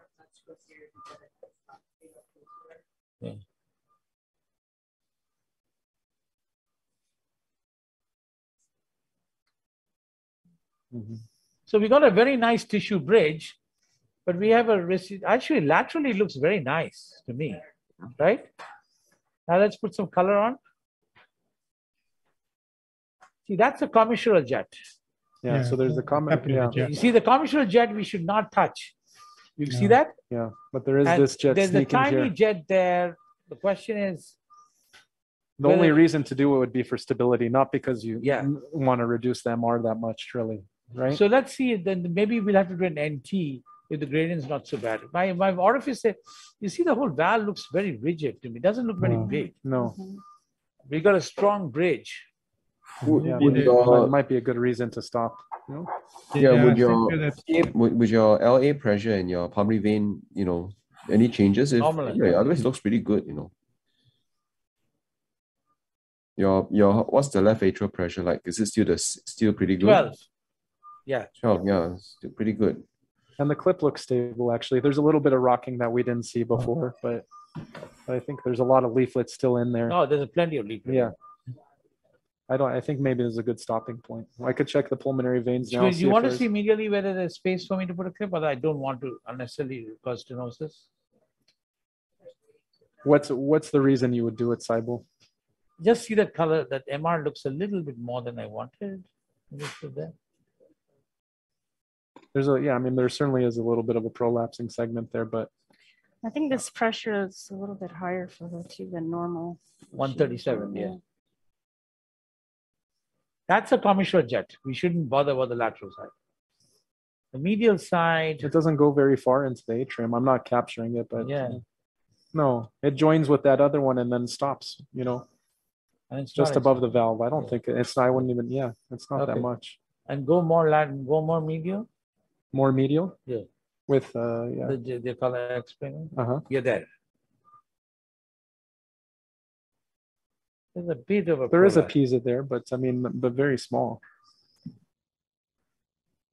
Mhm. So we got a very nice tissue bridge, but we have a actually laterally looks very nice to me, right? Now let's put some color on. See, that's a commissural jet. Yeah, so there's the comment, happy with yeah, jet. You see, the commissural jet we should not touch. You see that? yeah, but there is And this jet There's a tiny here. jet there. The question is, The only whether- reason to do it would be for stability, not because you Yeah. want to reduce the MR that much, really, right? so let's see, then maybe we'll have to do an NT if the gradient's not so bad. My, my orifice, eh, you see the whole valve looks very rigid to me. Doesn't look very No. big. No, We got a strong bridge. Would, yeah, would maybe your that might be a good reason to stop. you know? Yeah, I would your- that- would, would your LA pressure and your pulmonary vein, you know, any changes? If Normal. yeah, otherwise it looks pretty good, you know. Your your what's the left atrial pressure like? Is it still the still pretty good? 12. Yeah. 12, yeah, it's pretty good. And the clip looks stable, actually. There's a little bit of rocking that we didn't see before, but I think there's a lot of leaflets still in there. No, there's plenty of leaflets. Yeah. I don't, I think maybe there's a good stopping point. I could check the pulmonary veins now. Do see you want to there's- see immediately whether there's space for me to put a clip or I don't want to unnecessarily cause stenosis? What's, what's the reason you would do it, Saibal? just see that color, that MR looks a little bit more than I wanted. Let me put that. There's a, yeah, I mean, there certainly is a little bit of a prolapsing segment there, but I think this pressure is a little bit higher for the two than normal. 137, yeah. That's a commissure jet. We shouldn't bother about the lateral side. The medial side, it doesn't go very far into the atrium. I'm not capturing it, but yeah, no, it joins with that other one and then stops, you know, and it's just above the valve. I don't think it's, I wouldn't even, yeah, it's not that much. And go more Latin, go more medial. More medial? Yeah. With, uh, yeah, The, the, the color explaining. uh-huh. You're there. There's a bit of a. There is a prolapse. pisa there, but I mean, but very small.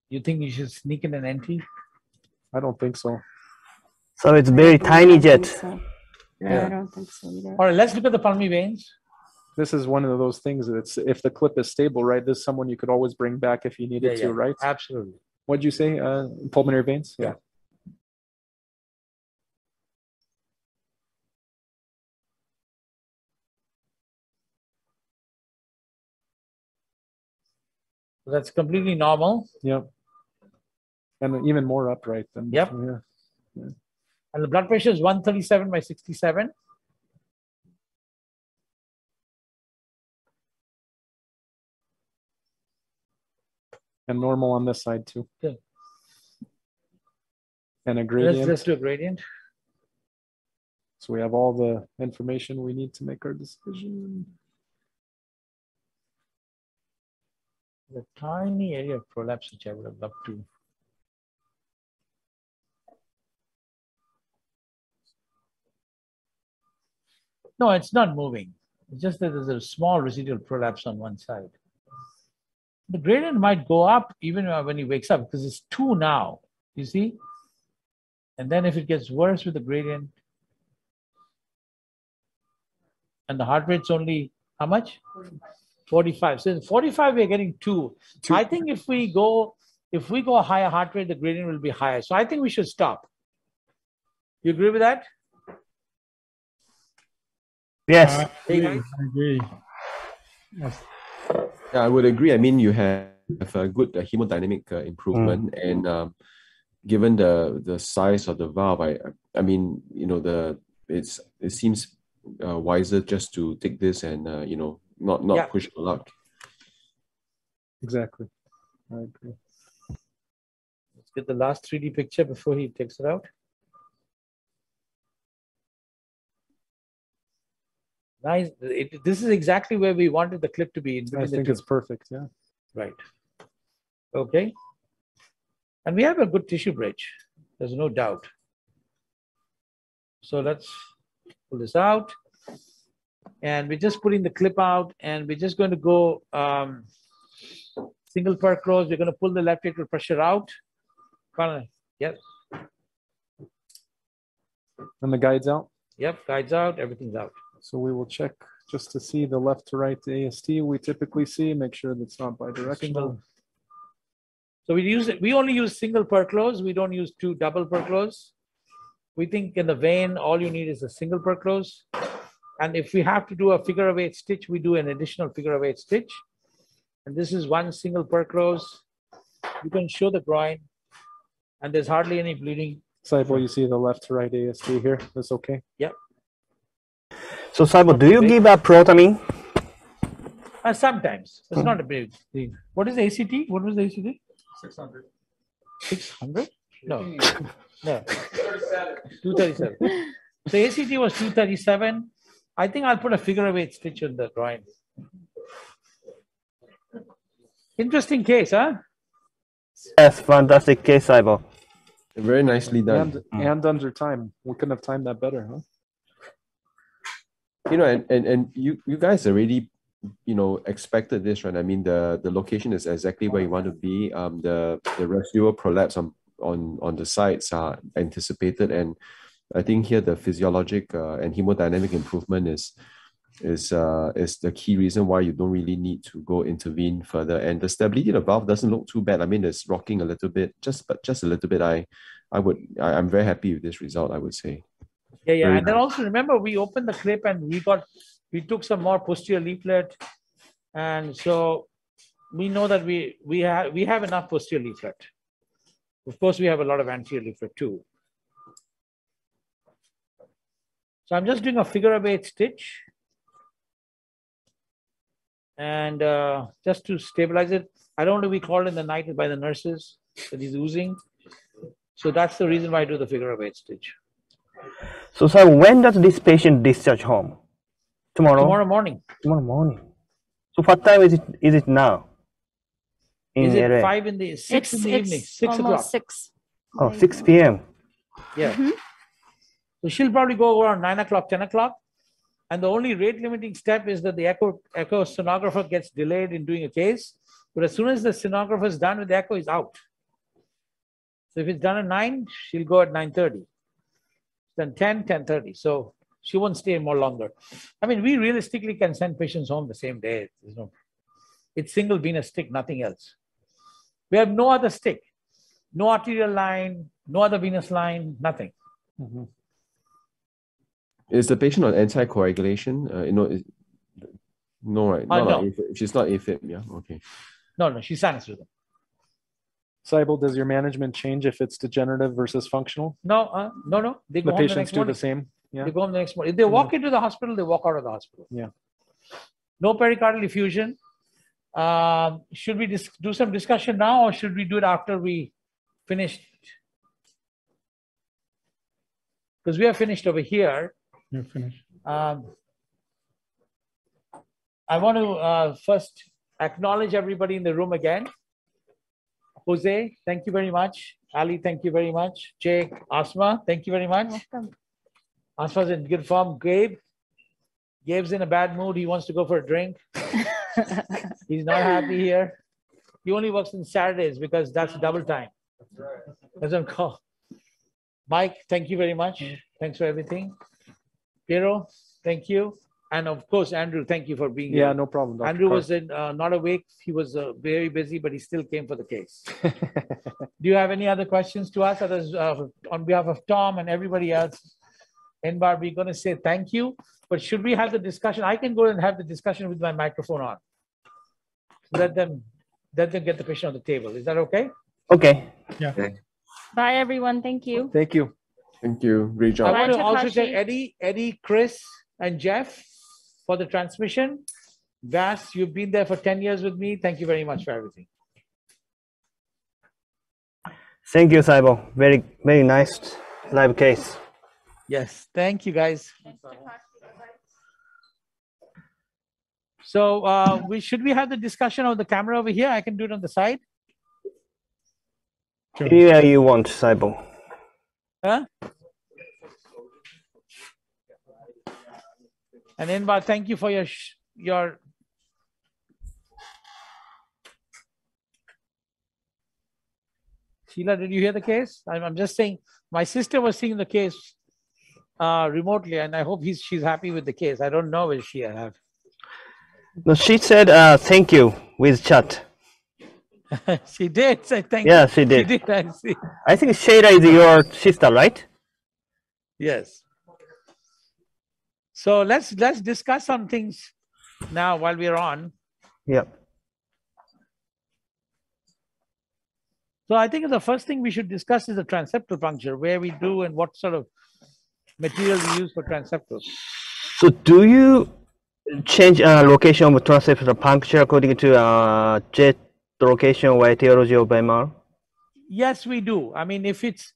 You think you should sneak in an NT? I don't think so. So it's very tiny jet. so. Yeah, I don't think so either. All right, let's look at the palmy veins. This is one of those things that's, if the clip is stable, right, this is someone you could always bring back if you needed Yeah, to, right? Absolutely. What'd you say, uh, pulmonary veins? Yeah. That's completely normal. Yep. And even more upright than. Yep. Yeah. And the blood pressure is 137 by 67. And normal on this side too. Good. And a Let's, gradient. let's do a gradient. So we have all the information we need to make our decision. The tiny area of prolapse, which I would have loved to. No, it's not moving. It's just that there's a small residual prolapse on one side. The gradient might go up even uh, when he wakes up because it's two now, you see? And then if it gets worse with the gradient, and the heart rate's only how much? 45. So in 45, we're getting two. I think if we go, if we go a higher heart rate, the gradient will be higher. So I think we should stop. You agree with that? Yes. I agree, I agree. Yes. Yeah, I would agree. I mean, you have a good uh, hemodynamic uh, improvement, and um, given the the size of the valve, I I mean, you know, the it's it seems uh, wiser just to take this and uh, you know not not Yeah. push for luck. Exactly. I agree. Let's get the last 3D picture before he takes it out. Nice. It, this is exactly where we wanted the clip to be. I think it's perfect. Yeah. Right. Okay. And we have a good tissue bridge. There's no doubt. So let's pull this out. And we're just putting the clip out and we're just going to go um, single Perclose. We're going to pull the left atrial pressure out. Yep, And the guides out. yep, guides out, everything's out. So we will check just to see the left to right AST we typically see, make sure that's not bidirectional. So we use it, we only use single Perclose. We don't use two double Perclose. We think in the vein, all you need is a single Perclose. And if we have to do a figure of eight stitch, we do an additional figure of eight stitch. And this is one single Perclose. You can show the groin and there's hardly any bleeding. Saibal, you see the left to right AST here. That's okay. So Saibal, do you give a protamine? Uh, sometimes, it's not a big thing. What is the ACT? What was the ACT? 600. 600? No, no. 237. The ACT was 237. I think I'll put a figure of eight stitch in the groin. Interesting case, huh? Yes, fantastic case, Saibal. Very nicely done. And, and under time. We couldn't have timed that better, huh? You know, and, and, and you, you guys already, you know, expected this, right? I mean, the, the location is exactly where you want to be. Um, the, the residual prolapse on, on, on the sides are anticipated. And I think here the physiologic uh, and hemodynamic improvement is, is, uh, is the key reason why you don't really need to go intervene further. And the stability of the valve doesn't look too bad. I mean, it's rocking a little bit, just, but just a little bit. I, I would, I, I'm very happy with this result, I would say. Yeah, yeah. Very And then also remember, we opened the clip and we got we took some more posterior leaflet. And so we know that we, we have, we have enough posterior leaflet. Of course, we have a lot of anterior leaflet too. So I'm just doing a figure of eight stitch. And uh, just to stabilize it, I don't want to be called in the night by the nurses that he's oozing. So that's the reason why I do the figure of eight stitch. So, sir, when does this patient discharge home? Tomorrow? Tomorrow morning. Tomorrow morning. So, what time is it? Is it now? In Is it LA? five in the, six It's, in the evening, it's six o'clock? six. Oh, 6 p.m. Yeah. Mhm. So she'll probably go around nine o'clock, ten o'clock. And the only rate limiting step is that the echo, echo sonographer gets delayed in doing a case. But as soon as the sonographer is done with the echo, he's out. So if it's done at nine, she'll go at nine thirty. Then 10, 10:30. So she won't stay more longer. I mean, we realistically can send patients home the same day. There's no, it's single venous stick, nothing else. We have no other stick, no arterial line, no other venous line, nothing. Mhm. Is the patient on anticoagulation? Uh, you know, is, no, right? Uh, Not on no. AFib. She's not AFib, yeah? Okay. No, no, she's sinus rhythm. Saibal, does your management change if it's degenerative versus functional? No, uh, no, no. They go The home the patients next do morning. the same? Yeah. They go home the next morning. If they walk into the hospital, they walk out of the hospital. Yeah. No pericardial effusion. Um, should we dis- do some discussion now, or should we do it after we finish? Because we are finished over here. You're finished. Um, I want to uh, first acknowledge everybody in the room again. Jose, thank you very much. Ali, thank you very much. Jay, Asma, thank you very much. Welcome. Asma's in good form. Gabe, Gabe's in a bad mood. He wants to go for a drink. He's not happy here. He only works on Saturdays because that's double time. Doesn't call. Mike, thank you very much. Mm. Thanks for everything. Piero, thank you. And of course, Andrew, thank you for being Yeah, here. no problem. Dr. Andrew Carr. was in, uh, not awake. He was uh, very busy, but he still came for the case. Do you have any other questions to us? Others, uh, on behalf of Tom and everybody else, Enbar, we're going to say thank you. But should we have the discussion? I can go and have the discussion with my microphone on. Let them, let them get the patient on the table. Is that okay? Okay. Yeah. Bye, everyone. Thank you. Thank you. Thank you. Great I want to also Takashi. say Eddie, Eddie, Chris, and Jeff for the transmission. Vas, you've been there for 10 years with me. Thank you very much for everything. Thank you, Saibal. Very, very nice live case. Yes, thank you, guys. So uh, we should we have the discussion of the camera over here? I can do it on the side. Sure. Anywhere you want, Saibal. Huh? And Inba, thank you for your your. Sheila, did you hear the case? I'm, I'm just saying, my sister was seeing the case uh, remotely, and I hope he's she's happy with the case. I don't know if she have. No, she said uh, thank you with chat. she did say thank Yeah, you. she did. She did. I see. I think Shayla is your sister, right? Yes. So let's let's discuss some things now while we're on. Yeah. So I think the first thing we should discuss is the transseptal puncture, where we do and what sort of material we use for transseptal. So do you change uh, location of transseptal puncture according to uh, jet location or etiology of MR? Yes, we do. I mean, if it's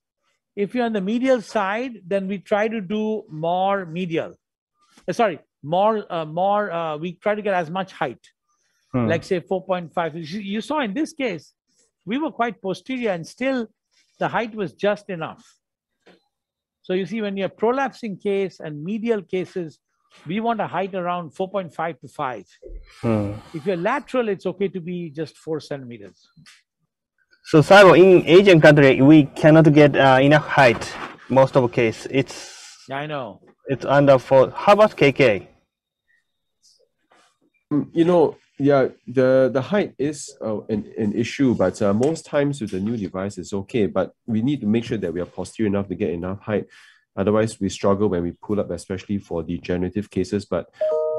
if you're on the medial side, then we try to do more medial. Uh, sorry, more uh, more. Uh, we try to get as much height, Hmm. like say 4.5. You you saw in this case, we were quite posterior, and still the height was just enough. So you see, when you're prolapsing case and medial cases, we want a height around 4.5 to 5. Hmm. If you're lateral, it's okay to be just four centimeters. So Saibal, in Asian country, we cannot get uh, enough height. Most of the case, it's I know. It's under four. How about KK? Mm, You know, yeah, the the height is uh, an, an issue, but uh, most times with the new device it's okay. But we need to make sure that we are posterior enough to get enough height. Otherwise, we struggle when we pull up, especially for degenerative cases. But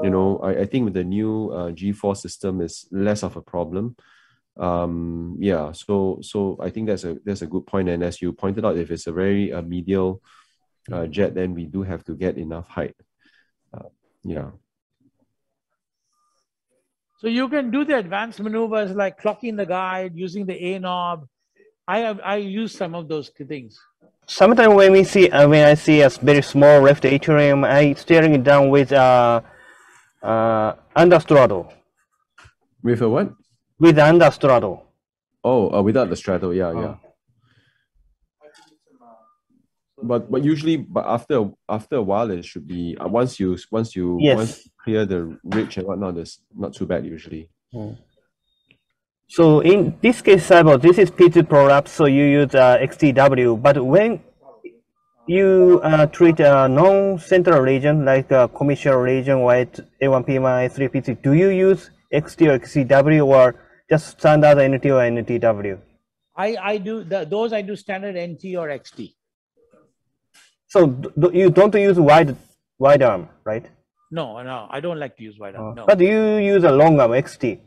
you know, I, I think with the new uh, G4 system is less of a problem. Um, yeah, so so I think that's a that's a good point. And as you pointed out, if it's a very uh, medial uh, jet, then we do have to get enough height. Uh, yeah. So you can do the advanced maneuvers like clocking the guide, using the A knob. I have I use some of those things. Sometimes when we see uh, when I see a very small left atrium, I steering it down with uh, uh, understraddle. With a what? With under straddle. Oh, uh, without the straddle, yeah, Oh. yeah. But but usually, but after after a while, it should be uh, once you once you Yes. once you clear the ridge and whatnot, it's not too bad usually. So in this case, Saibal, this is P2 prolapse, so you use uh, XTW. But when you uh, treat a non-central region like a commissural region with A1P1, A3P3, do you use XT or XTW or just standard NT or NTW? I, I do the, those I do standard NT or XT. So d- d- you don't use wide wide arm, right? No, no, I don't like to use wide arm. No. But you use a long arm XT.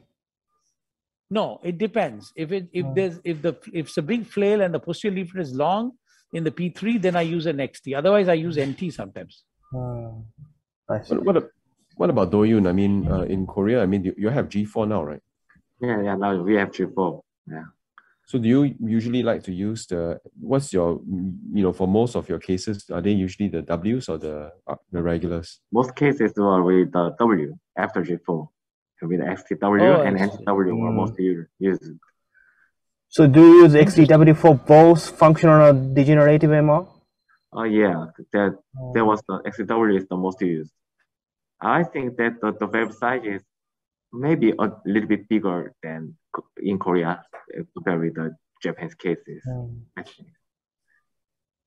No, it depends. If it if Oh. there's if the if it's a big flail and the posterior leaflet is long in the P3, then I use an XT. Otherwise, I use NT sometimes. I see. What what, a- what about Do-Yoon? I mean, uh, in Korea, I mean, you, you have G4 now, right? Yeah, yeah. Now we have G4. Yeah. So do you usually like to use the what's your you know for most of your cases are they usually the Ws or the uh, the regulars? Most cases were with the W after G4. With XTW Oh, and I see. NTW were Mm. mostly used. So do you use XTW for both functional and degenerative MR? Oh yeah, that that was the XW is the most used. I think that the, the website is maybe a little bit bigger than co- in Korea uh, compared with the Japanese cases. I think.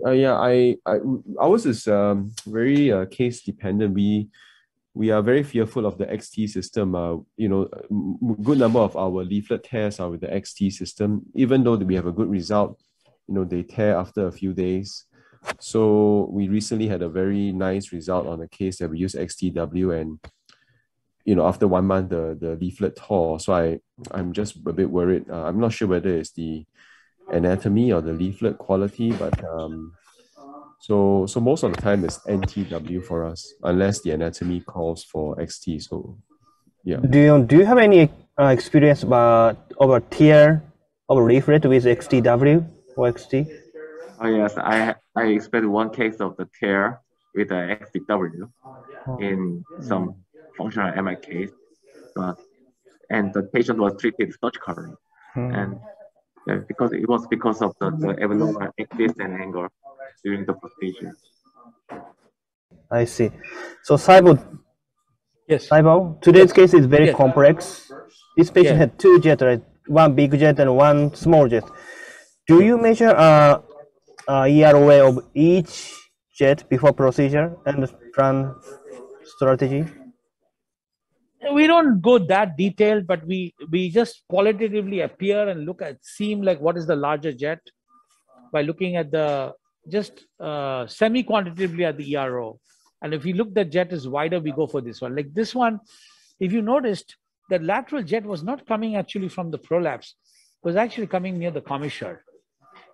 Uh, yeah, I, I ours is um very uh, case dependent. We we are very fearful of the XT system. Uh, you know, a m- m- good number of our leaflet tears are with the XT system. Even though we have a good result, you know, they tear after a few days. So we recently had a very nice result on a case that we use XTW and you know after one month the the leaflet tore. So I I'm just a bit worried. Uh, I'm not sure whether it's the anatomy or the leaflet quality, but um, so so most of the time it's NTW for us, unless the anatomy calls for XT. So yeah, Do you do you have any uh, experience about over tier over leaflet with XTW or XT? Oh yes, I I expect one case of the tear with the XTW in some functional MI case, but and the patient was treated surgically, and uh, because it was because of the, the abnormal axis and angle during the procedure. I see. So Saibal, Yes. Saibal, today's case is very Yes. complex. This patient Yes. had two jets, right? One big jet and one small jet. Do you measure uh, uh, EROA of each jet before procedure and plan strategy? We don't go that detailed, but we we just qualitatively appear and look at seem like what is the larger jet by looking at the just uh, semi-quantitatively at the ERO. And if you look the jet is wider, we go for this one. Like this one, if you noticed, the lateral jet was not coming actually from the prolapse, it was actually coming near the commissure.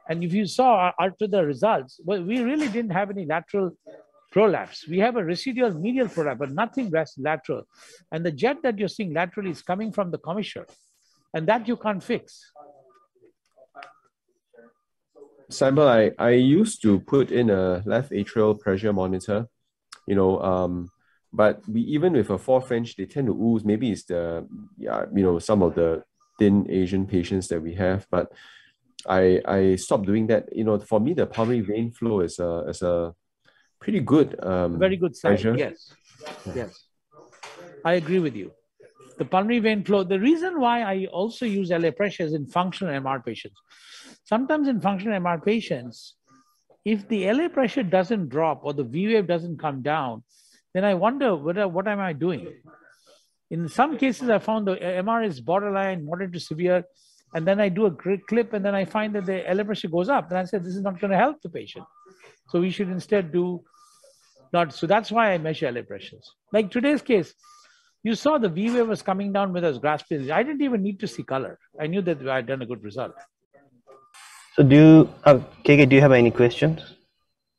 And if you saw after the results, well, we really didn't have any lateral prolapse. We have a residual medial prolapse, but nothing lateral. And the jet that you're seeing laterally is coming from the commissure. And that you can't fix. Simon, I, I used to put in a left atrial pressure monitor, you know, um, but we even with a four French, they tend to ooze. Maybe it's the yeah, you know, some of the thin Asian patients that we have, but I I stopped doing that. You know, for me, the pulmonary vein flow is a is a pretty good um Very good sign. pressure. Yes. Yes. I agree with you. The pulmonary vein flow, the reason why I also use LA pressure is in functional MR patients. Sometimes in functional MR patients, if the LA pressure doesn't drop or the V wave doesn't come down, then I wonder what, what am I doing? In some cases, I found the MR is borderline, moderate to severe, and then I do a gri- clip, and then I find that the LA pressure goes up. And I said, this is not going to help the patient. So we should instead do not. So that's why I measure LA pressures. Like today's case, You saw the V wave was coming down with us grasping. I didn't even need to see color. I knew that I had done a good result. So do you, uh, KK, do you have any questions?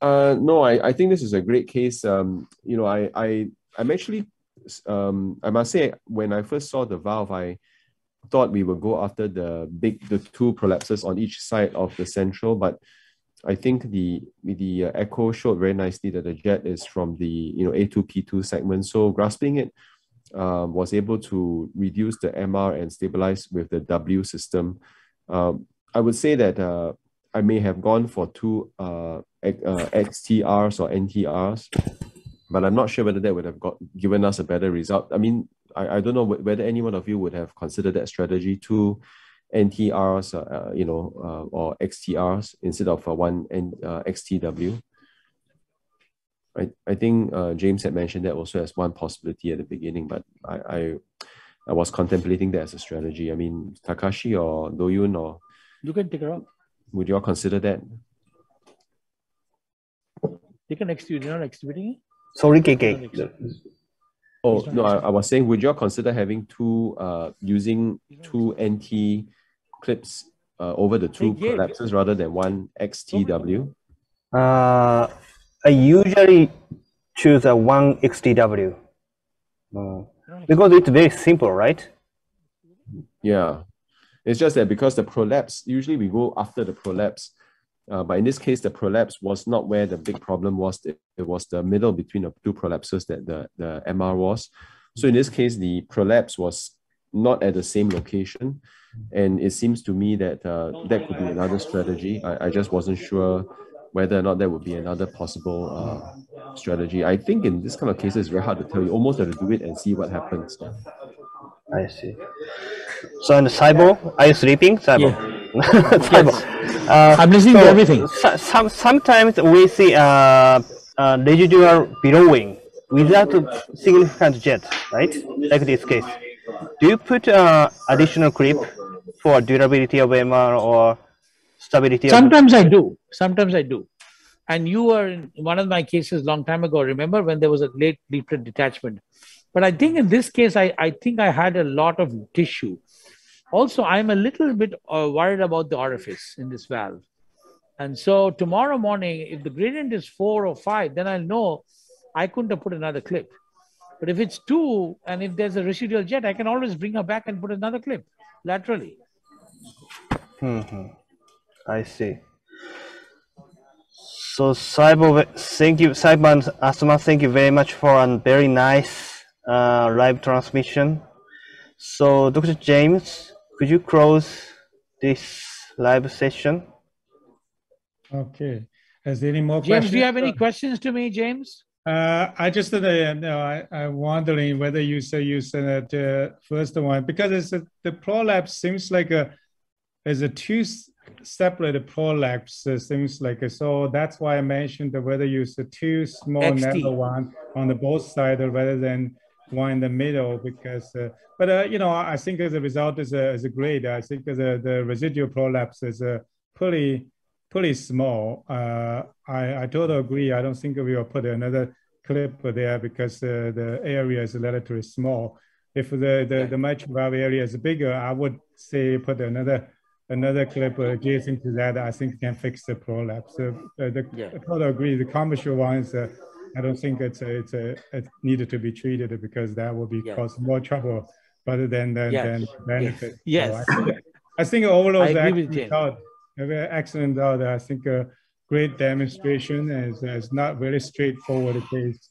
Uh, no, I, I think this is a great case. Um, you know, I, I, I'm actually, um, I must say, when I first saw the valve, I thought we would go after the big, the two prolapses on each side of the central, but I think the the uh, echo showed very nicely that the jet is from the you know A2P2 segment. So grasping it uh, was able to reduce the MR and stabilize with the W system. Um, I would say that uh, I may have gone for two uh, XTRs or NTRs, but I'm not sure whether that would have got given us a better result. I mean, I, I don't know whether any one of you would have considered that strategy, two NTRs, uh, you know, uh, or XTRs instead of uh, one N, uh, XTW. I, I think uh, James had mentioned that also as one possibility at the beginning, but I, I, I was contemplating that as a strategy. I mean, Takashi or Do-Yoon or you can take her out. Would you all consider that? Take an XT, you're not exhibiting Sorry, KK. Oh no, I, I was saying, would you all consider having two uh using two NT clips uh, over the two prolapses rather than one XTW? Uh, I usually choose a one XTW uh, because it's very simple, right? Yeah, it's just that because the prolapse, usually we go after the prolapse, uh, but in this case, the prolapse was not where the big problem was. It, it was the middle between the two prolapses that the, the MR was. So in this case, the prolapse was not at the same location. And it seems to me that uh, that could be another strategy. I, I just wasn't sure whether or not that would be another possible uh, strategy. I think in this kind of cases, it's very hard to tell. You almost have to do it and see what happens. I see. So, in the Saibal, are you sleeping? Saibal. Yeah. Saibal. Yes. Uh, I'm listening so to everything. So, some, sometimes we see uh, uh, residual billowing without significant jet, right? Like this case. Do you put uh, additional clip for durability of MR or stability? Sometimes I do. Sometimes I do. And you were in one of my cases long time ago. Remember when there was a late leaflet detachment? But I think in this case, I, I think I had a lot of tissue. Also, I'm a little bit uh, worried about the orifice in this valve. And so tomorrow morning, if the gradient is four or five, then I'll know I couldn't have put another clip. But if it's two, and if there's a residual jet, I can always bring her back and put another clip laterally. Mm-hmm. I see. So Saibal, thank you, Saiban Asma, thank you very much for a very nice uh, live transmission. So Dr. James, could you close this live session? Okay. Is there any more James, questions? do you have any questions to me, James? Uh, I just uh, no, I, I'm wondering whether you say you said the first one because it's a, the prolapse seems like a is a two separate prolapse uh, seems like a, so that's why I mentioned whether you use two small XT. narrow one on the both sides rather than one in the middle because uh, but uh, you know I think as a result is a, is a great I think the, the residual prolapse is a pretty pretty small. Uh, I, I totally agree. I don't think we will put another clip there because uh, the area is relatively small. If the, the, the mitral valve area is bigger, I would say put another another clip adjacent to that. I think can fix the prolapse. So uh, the, Yeah. I totally agree. The commissural ones, uh, I don't think it's a, it's a it needed to be treated because that will be Yeah. cause more trouble rather than than, Yes. than benefit. So Yes. I think, I think overall I the agree with excellent James. result, a very excellent. I think a great demonstration is is not very straightforward case.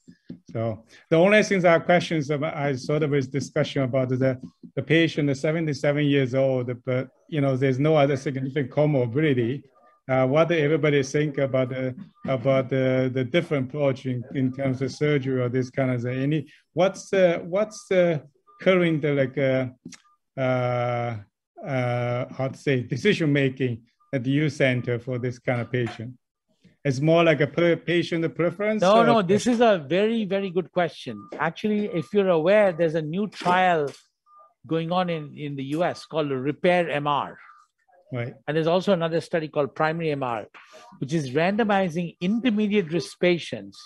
So the only things I have questions about, I sort of was discussion about the the patient is 77 years old, but you know there's no other significant comorbidity. Uh, what everybody think about the about the, the different approach in, in terms of surgery or this kind of thing? Any what's the what's the current like uh, uh, uh, how to say decision making at the U Center for this kind of patient? It's more like a per patient preference. No, no, this is a very, very good question. Actually, if you're aware, there's a new trial going on in, in the US called Repair MR. right. And there's also another study called Primary MR, which is randomizing intermediate risk patients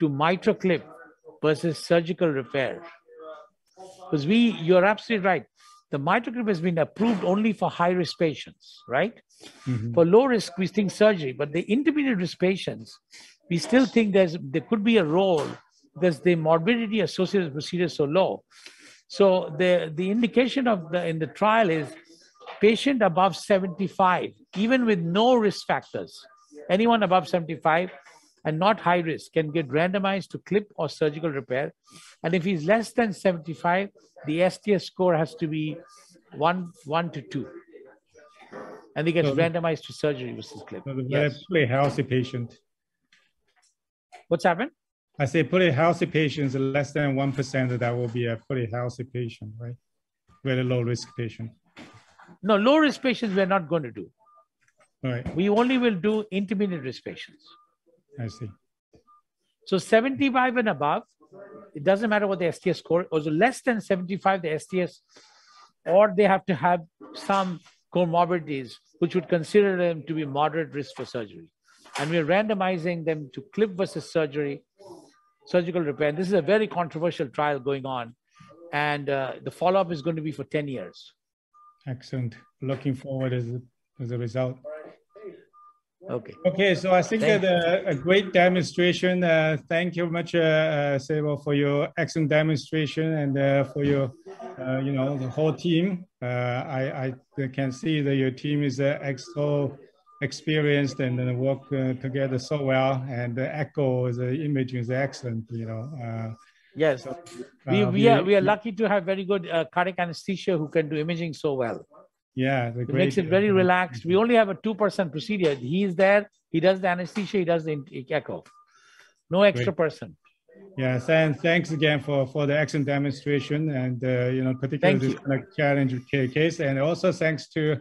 to MitraClip versus surgical repair. Because we, you're absolutely right. The clip has been approved only for high risk patients, right? Mhm. For low risk, we think surgery, but the intermediate risk patients, we still think there's there could be a role because the morbidity associated with procedure is so low. So the the indication of the in the trial is patient above 75, even with no risk factors, anyone above 75 and not high risk can get randomized to clip or surgical repair. And if he's less than 75, the STS score has to be one, one to two. And he gets So- randomized to surgery versus clip. So very Yes. pretty healthy patient. What's happened? I say pretty healthy patients, less than one percent, that will be a pretty healthy patient, right? Very low risk patient. No, low risk patients we're not going to do. Right, We only will do intermediate risk patients. I see. So 75 and above, it doesn't matter what the STS score, also less than 75, the STS, or they have to have some comorbidities, which would consider them to be moderate risk for surgery. And we're randomizing them to clip versus surgery, surgical repair. And this is a very controversial trial going on. And uh, the follow up is going to be for 10 years. Excellent. Looking forward as, a- as a result. Okay. Okay, so I think Thank that uh, a great demonstration. Uh, thank you much, uh, uh, Saibal, for your excellent demonstration and uh, for your, uh, you know, the whole team. Uh, I, I can see that your team is uh, so experienced and uh, work uh, together so well. And the echo, the imaging is excellent, you know. Uh, Yes. We, uh, we, are, we are lucky to have very good uh, cardiac anesthesia who can do imaging so well. Yeah, It makes it very relaxed. We only have a two person procedure. He's there, he does the anesthesia, he does the echo. No extra Great. person. Yes, and thanks again for, for the excellent demonstration and, uh, you know, particularly Thank this kind of challenge case. And also thanks to,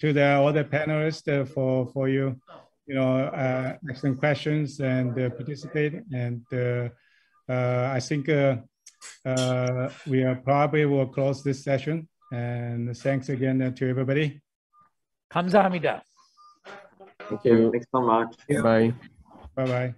to the other panelists uh, for, for you, you know, uh, excellent questions and uh, participating. And uh, uh, I think uh, uh, we are probably will close this session. And thanks again uh, to everybody. Kamsahamnida. Thank you. Thanks so much. Bye. Bye-bye.